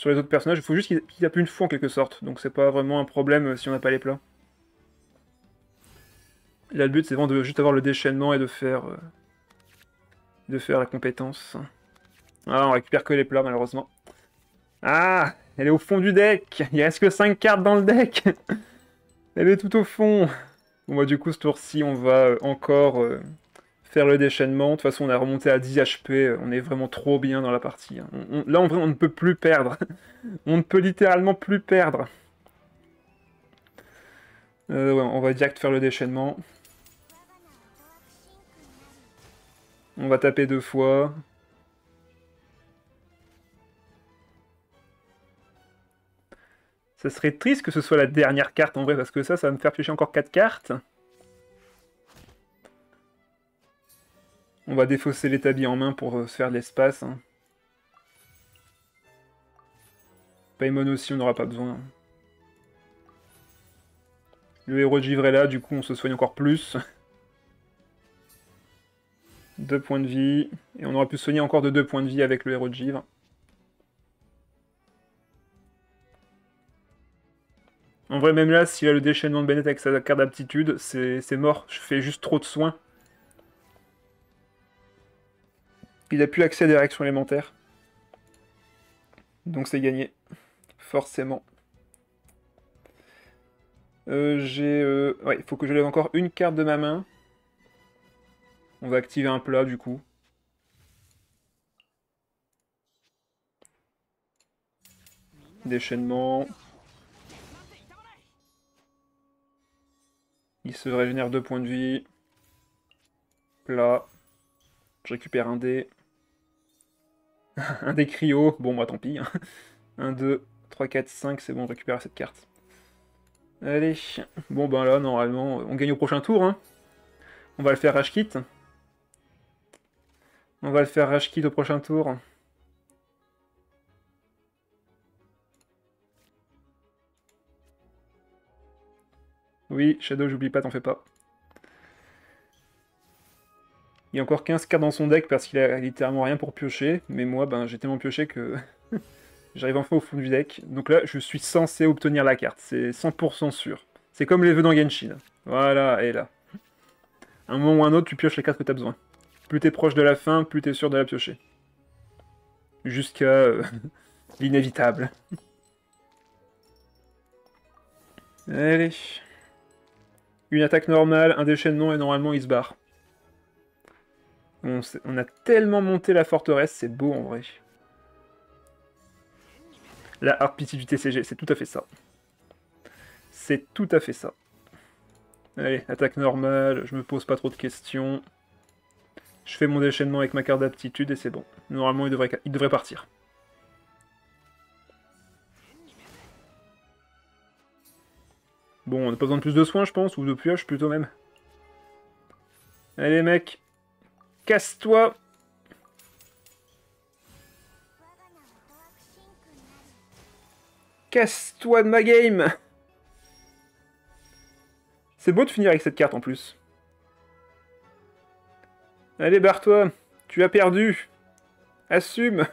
A: sur les autres personnages. Il faut juste qu'ils appuient une fois, en quelque sorte. Donc, c'est pas vraiment un problème euh, si on n'a pas les plats. Là, le but, c'est vraiment de juste avoir le déchaînement et de faire... de faire la compétence. Ah, on récupère que les plats, malheureusement. Ah Elle est au fond du deck Il reste que 5 cartes dans le deck Elle est tout au fond Bon, bah, du coup, ce tour-ci, on va euh, encore euh, faire le déchaînement. De toute façon, on a remonté à 10 HP. On est vraiment trop bien dans la partie. Hein. là, en vrai, on ne peut plus perdre. on ne peut littéralement plus perdre. Euh, on va direct faire le déchaînement. On va taper deux fois. Ça serait triste que ce soit la dernière carte en vrai, parce que ça, ça va me faire piocher encore 4 cartes. On va défausser l'établi en main pour euh, se faire de l'espace. Hein. Paimon aussi, on n'aura pas besoin. Le héros de givre est là, du coup on se soigne encore plus. Deux points de vie. Et on aura pu soigner encore de deux points de vie avec le héros de givre. En vrai, même là, s'il a le déchaînement de Bennett avec sa carte d'aptitude, c'est mort. Je fais juste trop de soins. Il a plus accès à des réactions élémentaires. Donc c'est gagné. Forcément. Euh, j'ai... Euh, ouais, il faut que je lève encore une carte de ma main. On va activer un plat, du coup. Déchaînement. Il se régénère deux points de vie. Là. Je récupère un dé. un dé cryo. Bon, moi, tant pis. 1, 2, 3, 4, 5. C'est bon, je récupère cette carte. Allez. Bon, ben là, normalement, on gagne au prochain tour. Hein. On va le faire rage kit. On va le faire rage kit au prochain tour. Oui, Shadow, j'oublie pas, t'en fais pas. Il y a encore 15 cartes dans son deck parce qu'il a littéralement rien pour piocher, mais moi, ben, j'ai tellement pioché que j'arrive enfin au fond du deck. Donc là, je suis censé obtenir la carte, c'est 100% sûr. C'est comme les vœux dans Genshin. Voilà, et là. un moment ou un autre, tu pioches les cartes que t'as besoin. Plus t'es proche de la fin, plus t'es sûr de la piocher. Jusqu'à euh, l'inévitable. Allez. Une attaque normale, un déchaînement et normalement il se barre. On, a tellement monté la forteresse, c'est beau en vrai. La harpity du TCG, c'est tout à fait ça. C'est tout à fait ça. Allez, attaque normale, je me pose pas trop de questions. Je fais mon déchaînement avec ma carte d'aptitude et c'est bon. Normalement, il devrait, il devrait partir. Bon, on n'a pas besoin de plus de soins, je pense, ou de pioche plutôt même. Allez, mec. Casse-toi. Casse-toi de ma game C'est beau de finir avec cette carte en plus. Allez, barre-toi Tu as perdu Assume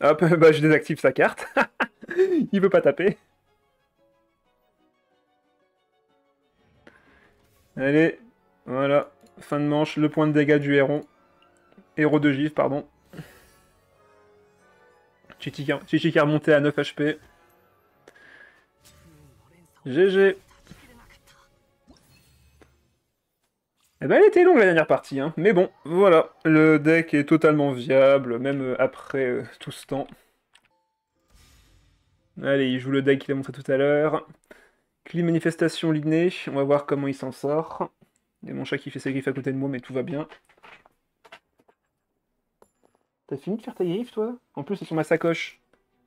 A: Hop, bah je désactive sa carte. Il veut pas taper. Allez, voilà. Fin de manche, le point de dégâts du héron. Héros de gif, pardon. Chichi qui a remonté à 9 HP. GG. Eh ben, elle était longue la dernière partie, hein. Mais bon, voilà. Le deck est totalement viable, même euh, après euh, tout ce temps. Allez, il joue le deck qu'il a montré tout à l'heure. Clean manifestation lignée. On va voir comment il s'en sort. A mon chat qui fait ses griffes à côté de moi, mais tout va bien. T'as fini de faire ta griffe, toi? En plus, c'est sur ma sacoche.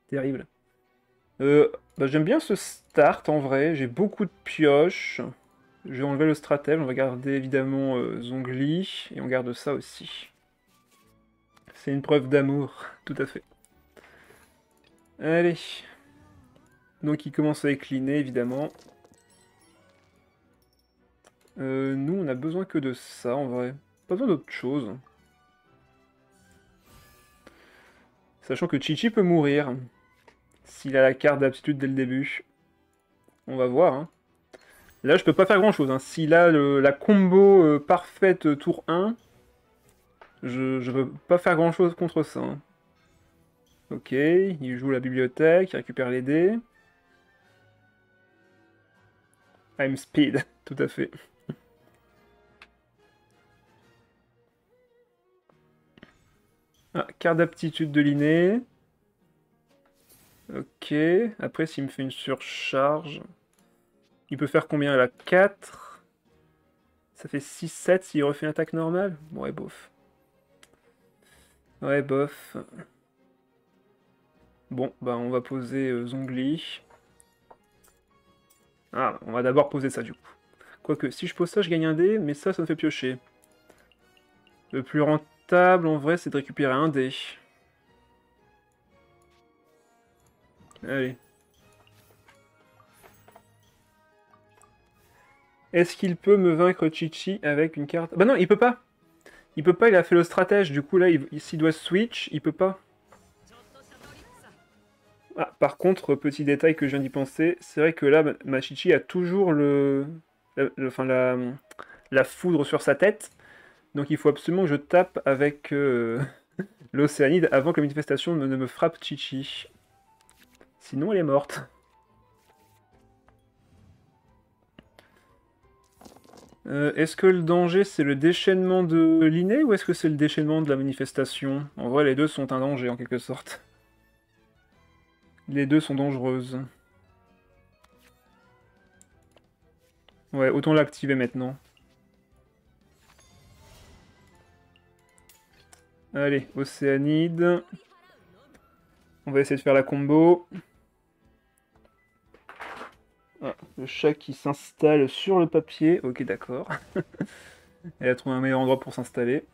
A: Terrible. Euh, bah, J'aime bien ce start, en vrai. J'ai beaucoup de pioches. Je vais enlever le stratège. On va garder, évidemment, euh, Zongli. Et on garde ça aussi. C'est une preuve d'amour, tout à fait. Allez. Donc, il commence à écliner, évidemment. Euh, nous, on a besoin que de ça, en vrai. Pas besoin d'autre chose. Sachant que Chichi peut mourir. S'il a la carte d'aptitude dès le début. On va voir. Hein. Là, je peux pas faire grand-chose. Hein. S'il a la combo euh, parfaite euh, tour 1, je, je veux pas faire grand-chose contre ça. Hein. Ok, il joue la bibliothèque, il récupère les dés. I'm speed, tout à fait. Ah, carte d'aptitude de l'inné. Ok. Après, s'il me fait une surcharge... Il peut faire combien là 4 Ça fait 6-7 s'il refait une attaque normale? Ouais, bof. Ouais, bof. Bon, bah on va poser euh, Zongli. Ah, on va d'abord poser ça du coup. Quoique, si je pose ça, je gagne un dé, mais ça, ça me fait piocher. Le plus rentable en vrai, c'est de récupérer un dé. Allez. Est-ce qu'il peut me vaincre Chichi avec une carte? Bah non, il peut pas Il peut pas, il a fait le stratège, du coup là, s'il doit switch, il peut pas. Ah, par contre, petit détail que je viens d'y penser, c'est vrai que là, ma Chichi a toujours le... enfin, la, la foudre sur sa tête, donc il faut absolument que je tape avec euh, l'Océanide avant que la manifestation ne me frappe Chichi. Sinon elle est morte. Euh, est-ce que le danger c'est le déchaînement de l'inné ou est-ce que c'est le déchaînement de la manifestation? En vrai les deux sont un danger en quelque sorte. Les deux sont dangereuses. Ouais, autant l'activer maintenant. Allez, Océanide. On va essayer de faire la combo. Ah, le chat qui s'installe sur le papier. Ok, d'accord. Elle a trouvé un meilleur endroit pour s'installer.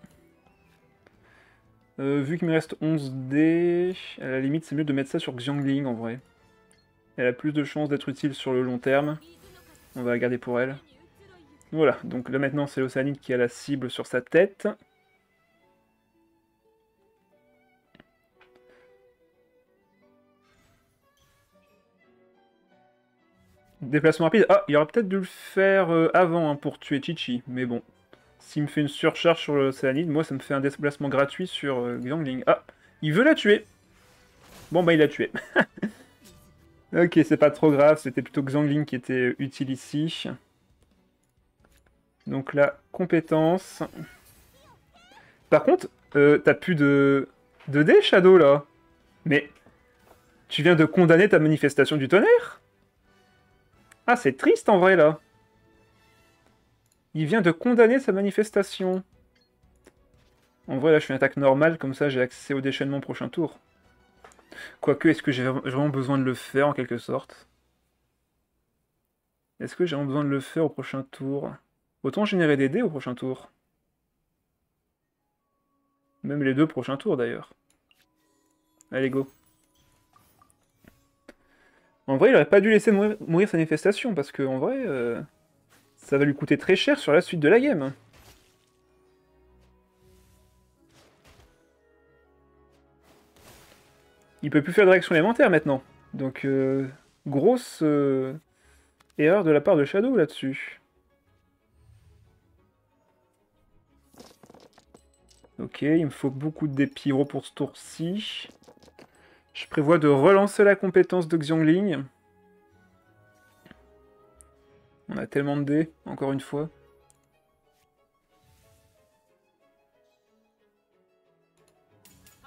A: Euh, vu qu'il me reste 11 dés, à la limite c'est mieux de mettre ça sur Xiangling en vrai. Elle a plus de chances d'être utile sur le long terme. On va la garder pour elle. Voilà, donc là maintenant c'est l'Océanide qui a la cible sur sa tête. Déplacement rapide. Ah, il aurait peut-être dû le faire euh, avant hein, pour tuer Chichi, mais bon. S'il me fait une surcharge sur l'Océanide, moi ça me fait un déplacement gratuit sur euh, Ah, il veut la tuer Bon bah il l'a tué. ok, c'est pas trop grave, c'était plutôt Xiangling qui était utile ici. Donc la compétence. Par contre, euh, t'as plus de... de dés, Shadow, là Mais... Tu viens de condamner ta manifestation du tonnerre? Ah, c'est triste en vrai, là. Il vient de condamner sa manifestation. En vrai, là, je fais une attaque normale, comme ça, j'ai accès au déchaînement prochain tour. Quoique, est-ce que j'ai vraiment besoin de le faire, en quelque sorte? Est-ce que j'ai vraiment besoin de le faire au prochain tour? Autant générer des dés au prochain tour. Même les deux prochains tours, d'ailleurs. Allez, go. En vrai, il aurait pas dû laisser mourir, sa manifestation, parce que en vrai, euh, ça va lui coûter très cher sur la suite de la game. Il peut plus faire de réaction élémentaire maintenant. Donc, euh, grosse euh, erreur de la part de Shadow là-dessus. Ok, il me faut beaucoup de pour ce tour-ci. Je prévois de relancer la compétence de Xiongling. On a tellement de dés, encore une fois.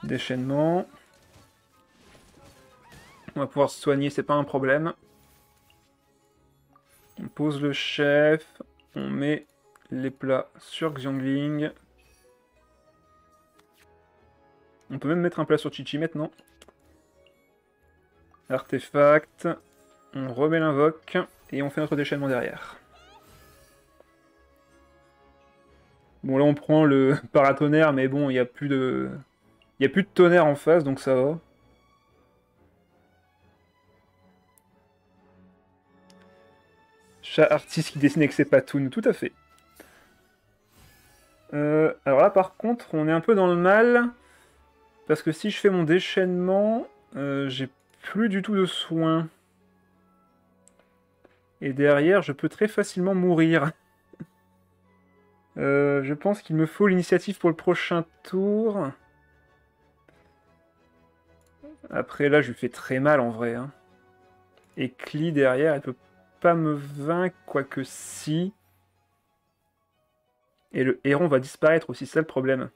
A: Déchaînement. On va pouvoir se soigner, c'est pas un problème. On pose le chef. On met les plats sur Xiongling. On peut même mettre un plat sur Chichi maintenant. Artefact. On remet l'invoque. Et on fait notre déchaînement derrière. Bon là on prend le paratonnerre, mais bon, il n'y a plus de... Il n'y a plus de tonnerre en face, donc ça va. Chat artiste qui dessine avec ses patounes, tout à fait. Euh, alors là, par contre, on est un peu dans le mal. Parce que si je fais mon déchaînement, euh, j'ai plus du tout de soins. Et derrière, je peux très facilement mourir. Euh, je pense qu'il me faut l'initiative pour le prochain tour. Après, là, je lui fais très mal en vrai. Hein. Et Cli derrière, elle peut pas me vaincre, quoique si. Et le héron va disparaître aussi, c'est le problème.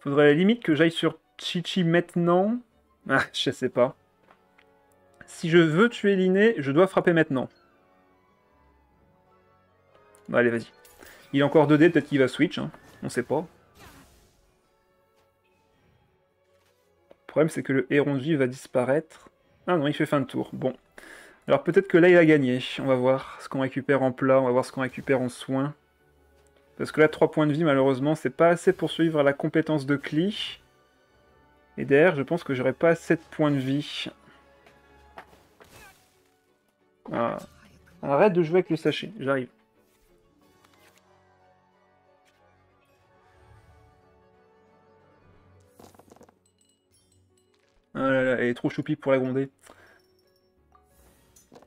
A: Faudrait à la limite que j'aille sur Chichi maintenant. Ah, je sais pas. Si je veux tuer Liné, je dois frapper maintenant. Bon, allez, vas-y. Il a encore 2D, peut-être qu'il va switch, hein. on sait pas. Le problème, c'est que le héron de vie va disparaître. Ah non, il fait fin de tour. Bon. Alors peut-être que là, il a gagné. On va voir ce qu'on récupère en plat, on va voir ce qu'on récupère en soins. Parce que là, 3 points de vie, malheureusement, c'est pas assez pour suivre la compétence de Cli. Et derrière, je pense que j'aurai pas assez de points de vie. Arrête de jouer avec le sachet, j'arrive. Ah là là, elle est trop choupie pour la gronder.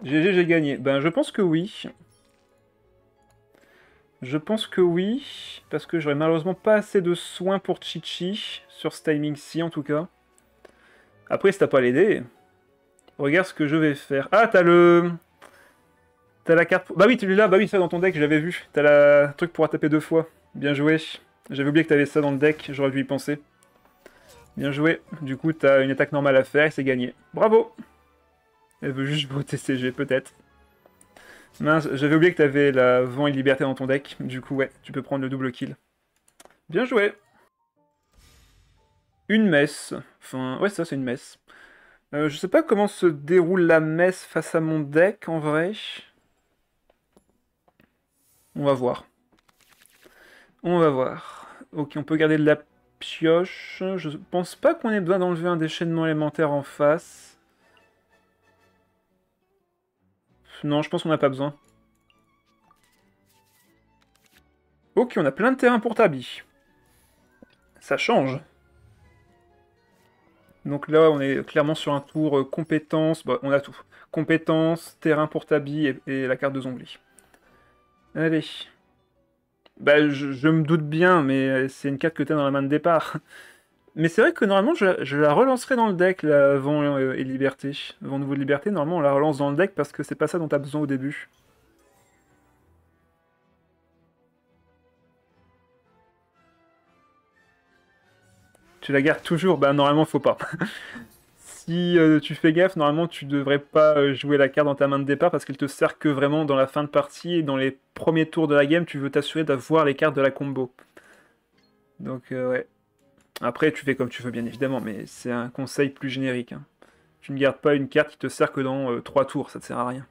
A: GG, j'ai gagné. Ben, je pense que oui. Je pense que oui, parce que j'aurais malheureusement pas assez de soins pour Chichi, sur ce timing-ci en tout cas. Après, si t'as pas l'aider, regarde ce que je vais faire. Ah, t'as le... T'as la carte... Bah oui, tu l'as bah oui, ça dans ton deck, j'avais vu. T'as la truc pour taper deux fois. Bien joué. J'avais oublié que t'avais ça dans le deck, j'aurais dû y penser. Bien joué. Du coup, t'as une attaque normale à faire et c'est gagné. Bravo Elle veut juste voter CG, peut-être. Mince, j'avais oublié que t'avais la vent et liberté dans ton deck. Du coup, ouais, tu peux prendre le double kill. Bien joué Une messe. Enfin, ouais, ça, c'est une messe. Euh, je sais pas comment se déroule la messe face à mon deck, en vrai. On va voir. On va voir. Ok, on peut garder de la pioche. Je pense pas qu'on ait besoin d'enlever un déchaînement élémentaire en face. Non, je pense qu'on n'a pas besoin. Ok, on a plein de terrain pour Tabi. Ça change. Donc là, on est clairement sur un tour euh, compétences. Bon, on a tout. Compétences, terrain pour Tabi et, la carte de zombie. Allez. Bah, je, me doute bien, mais c'est une carte que tu as dans la main de départ. Mais c'est vrai que normalement, je, la relancerai dans le deck, avant euh, et Liberté. Avant Nouveau Liberté, normalement, on la relance dans le deck parce que c'est pas ça dont t'as besoin au début. Tu la gardes toujours Bah normalement, faut pas. si euh, tu fais gaffe, normalement, tu devrais pas euh, jouer la carte dans ta main de départ parce qu'elle te sert que vraiment dans la fin de partie et dans les premiers tours de la game, tu veux t'assurer d'avoir les cartes de la combo. Donc, ouais. Après, tu fais comme tu veux, bien évidemment, mais c'est un conseil plus générique. Hein. Tu ne gardes pas une carte qui te sert que dans 3 euh, tours, ça ne sert à rien.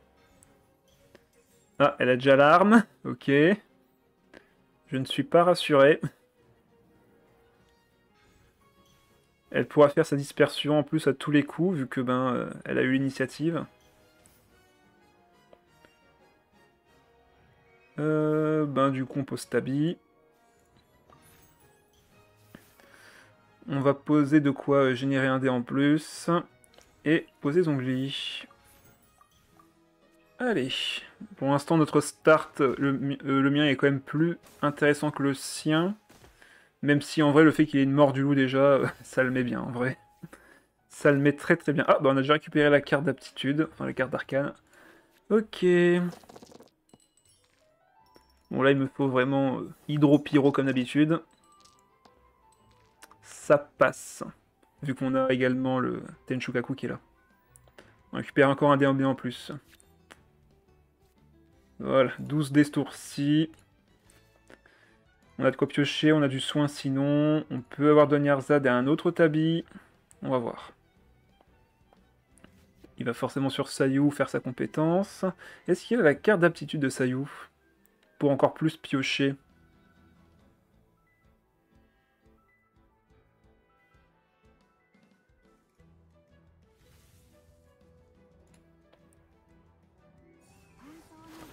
A: Ah, elle a déjà l'arme. Ok. Je ne suis pas rassuré. Elle pourra faire sa dispersion en plus à tous les coups, vu que ben euh, elle a eu l'initiative. Euh, ben du coup on pose. On va poser de quoi générer un dé en plus. Et poser Zongli. Allez. Pour l'instant, notre start, le, euh, le, mien est quand même plus intéressant que le sien. Même si en vrai, le fait qu'il ait une mort du loup déjà, ça le met bien en vrai. Ça le met très très bien. Ah, bah on a déjà récupéré la carte d'aptitude, enfin la carte d'arcane. Ok. Bon là, il me faut vraiment euh, hydro-pyro comme d'habitude. Ça passe. Vu qu'on a également le Tenshukaku qui est là. On récupère encore un dé en plus. Voilà, 12 dés On a de quoi piocher, on a du soin sinon. On peut avoir Donyarzad et un autre tabi. On va voir. Il va forcément sur Sayu faire sa compétence. Est-ce qu'il a la carte d'aptitude de Sayu Pour encore plus piocher?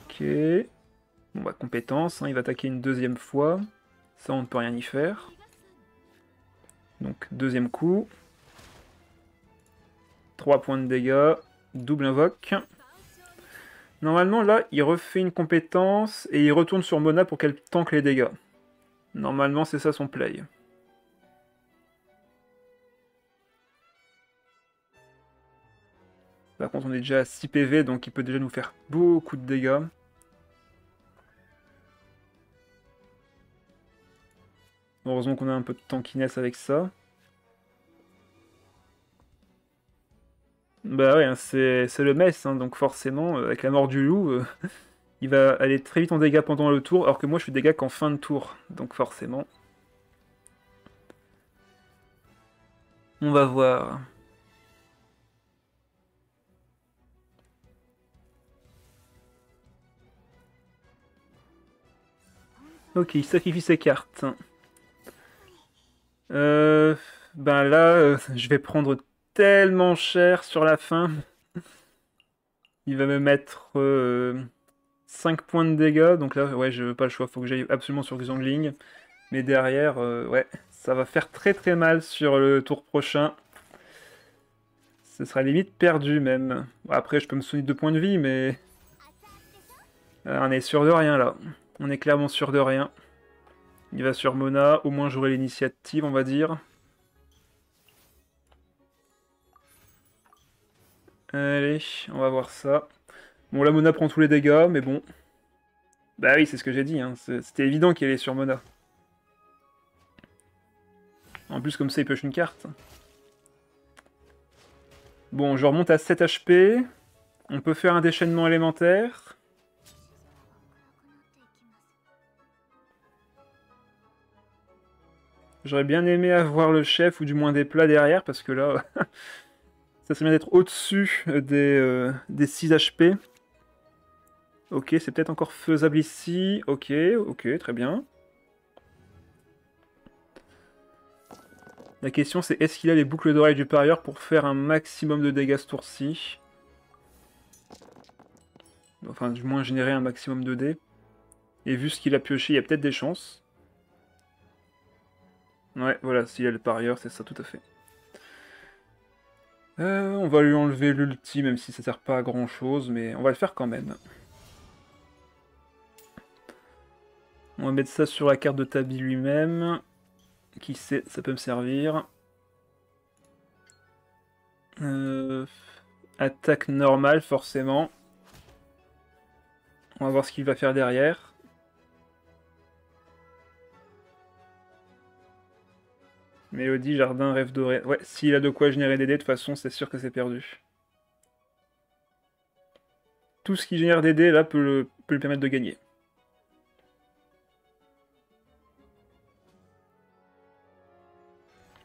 A: Ok. Bon bah compétence, hein, il va attaquer une deuxième fois. Ça on ne peut rien y faire. Donc deuxième coup. 3 points de dégâts, double invoque. Normalement, là, il refait une compétence et il retourne sur Mona pour qu'elle tanque les dégâts. Normalement, c'est ça son play. Par contre, on est déjà à 6 PV, donc il peut déjà nous faire beaucoup de dégâts. Heureusement qu'on a un peu de tankiness avec ça. Bah ouais, hein, c'est le mess, hein, donc forcément, euh, avec la mort du loup, euh, il va aller très vite en dégâts pendant le tour, alors que moi je suis dégâts qu'en fin de tour, donc forcément. On va voir. Ok, il sacrifie ses cartes. Euh, ben là, euh, je vais prendre tellement cher sur la fin. Il va me mettre 5 euh, points de dégâts. Donc là, ouais, je pas le choix. Faut que j'aille absolument sur Xangling. Mais derrière, ouais, ça va faire très très mal sur le tour prochain. Ce sera limite perdu même. Après, je peux me souvenir de points de vie, mais... On est sûr de rien là. On est clairement sûr de rien. Il va sur Mona. Au moins, j'aurai l'initiative, on va dire. Allez, on va voir ça. Bon, la Mona prend tous les dégâts, mais bon. Bah oui, c'est ce que j'ai dit, hein. c'était évident qu'elle est sur Mona. En plus, comme ça, il pioche une carte. Bon, je remonte à 7 HP. On peut faire un déchaînement élémentaire. J'aurais bien aimé avoir le chef ou du moins des plats derrière parce que là, Ça serait bien d'être au-dessus des, euh, des 6 HP. Ok, c'est peut-être encore faisable ici. Ok, ok, très bien. La question c'est est-ce qu'il a les boucles d'oreilles du parieur pour faire un maximum de dégâts ce tour-ci? Enfin, du moins générer un maximum de dés. Et vu ce qu'il a pioché, il y a peut-être des chances. Ouais, voilà, s'il a le parieur, c'est ça tout à fait. Euh, on va lui enlever l'ulti, même si ça sert pas à grand chose, mais on va le faire quand même. On va mettre ça sur la carte de Tabi lui-même. Qui sait, ça peut me servir. Euh, attaque normale, forcément. On va voir ce qu'il va faire derrière. Mélodie, Jardin, Rêve doré. Ouais, s'il a de quoi générer des dés, de toute façon, c'est sûr que c'est perdu. Tout ce qui génère des dés, là, peut, lui permettre de gagner.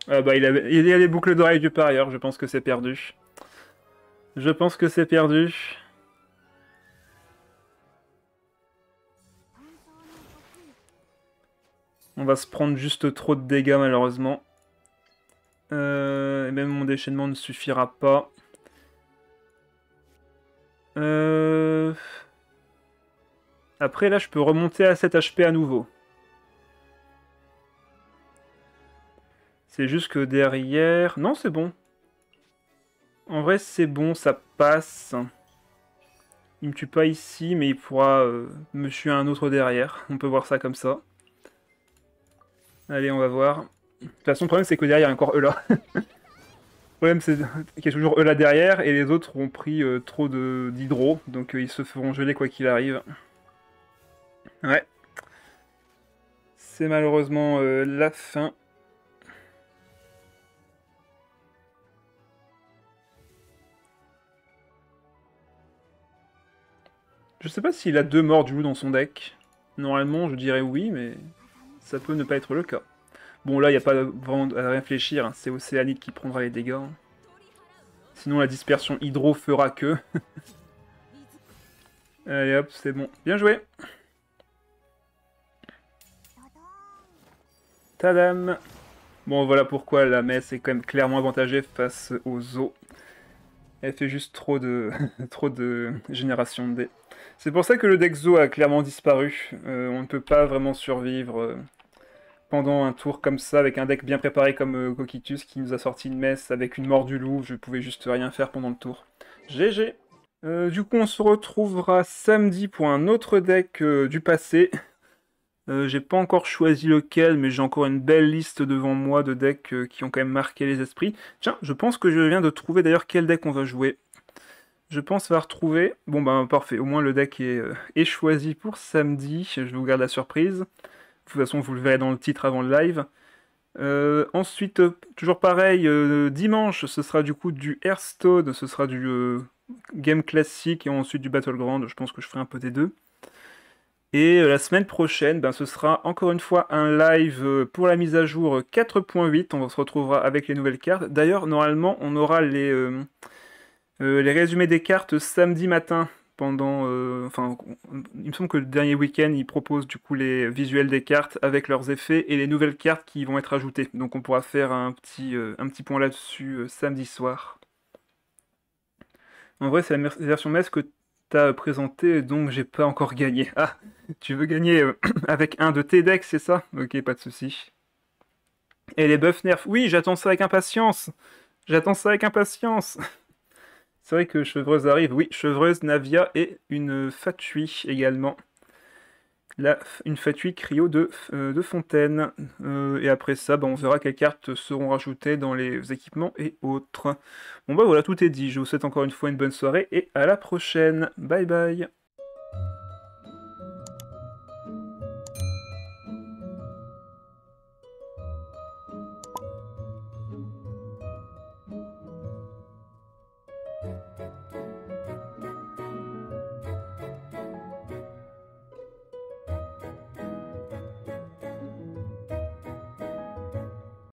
A: Ah bah, il, a, il y a les boucles d'oreilles du parieur, je pense que c'est perdu. Je pense que c'est perdu. On va se prendre juste trop de dégâts, malheureusement. Euh, et même mon déchaînement ne suffira pas. Euh, après, là, je peux remonter à 7 HP à nouveau. C'est juste que derrière... Non, c'est bon. En vrai, c'est bon, ça passe. Il me tue pas ici, mais il pourra euh, me tuer un autre derrière. On peut voir ça comme ça. Allez, on va voir. De toute façon, le problème, c'est que derrière, il y a encore eux là. le problème, c'est qu'il y a toujours eux là derrière, et les autres ont pris euh, trop d'hydro, donc euh, ils se feront geler quoi qu'il arrive. Ouais. C'est malheureusement la fin. Je sais pas s'il a deux morts du loup dans son deck. Normalement, je dirais oui, mais ça peut ne pas être le cas. Bon, là, il n'y a pas vraiment à réfléchir. Hein. C'est Océanite qui prendra les dégâts. Sinon, la dispersion hydro fera que... Allez hop, c'est bon. Bien joué Tadam Bon, voilà pourquoi la messe est quand même clairement avantagée face aux eaux. Elle fait juste trop de, trop de génération de dés. C'est pour ça que le deck Zo a clairement disparu. Euh, on ne peut pas vraiment survivre euh, pendant un tour comme ça, avec un deck bien préparé comme euh, Coquitus qui nous a sorti une messe avec une mort du loup. Je pouvais juste rien faire pendant le tour. GG Du coup, on se retrouvera samedi pour un autre deck du passé. j'ai pas encore choisi lequel, mais j'ai encore une belle liste devant moi de decks qui ont quand même marqué les esprits. Tiens, je pense que je viens de trouver d'ailleurs quel deck on va jouer. Je pense avoir retrouver... Bon ben parfait, au moins le deck euh, est, choisi pour samedi. Je vous garde la surprise. De toute façon, vous le verrez dans le titre avant le live. Euh, ensuite, toujours pareil, euh, dimanche, ce sera du coup du Hearthstone, ce sera du game classique et ensuite du Battleground. Je pense que je ferai un peu des deux. Et la semaine prochaine, ben, ce sera encore une fois un live pour la mise à jour 4.8. On se retrouvera avec les nouvelles cartes. D'ailleurs, normalement, on aura les euh, les résumés des cartes samedi matin pendant. Euh, enfin, il me semble que le dernier week-end, ils proposent du coup les visuels des cartes avec leurs effets et les nouvelles cartes qui vont être ajoutées. Donc on pourra faire un petit, euh, un petit point là-dessus samedi soir. En vrai, c'est la version MES que tu as présentée, donc j'ai pas encore gagné. Ah, tu veux gagner avec un de tes decks, c'est ça? Ok, pas de souci. Et les buffs nerfs Oui, j'attends ça avec impatience J'attends ça avec impatience C'est vrai que Chevreuse arrive. Oui, Chevreuse, Navia et une Fatui également. La, une Fatui Cryo de, euh, Fontaine. Euh, et après ça, bah, on verra quelles cartes seront rajoutées dans les équipements et autres. Bon bah voilà, tout est dit. Je vous souhaite encore une fois une bonne soirée et à la prochaine. Bye bye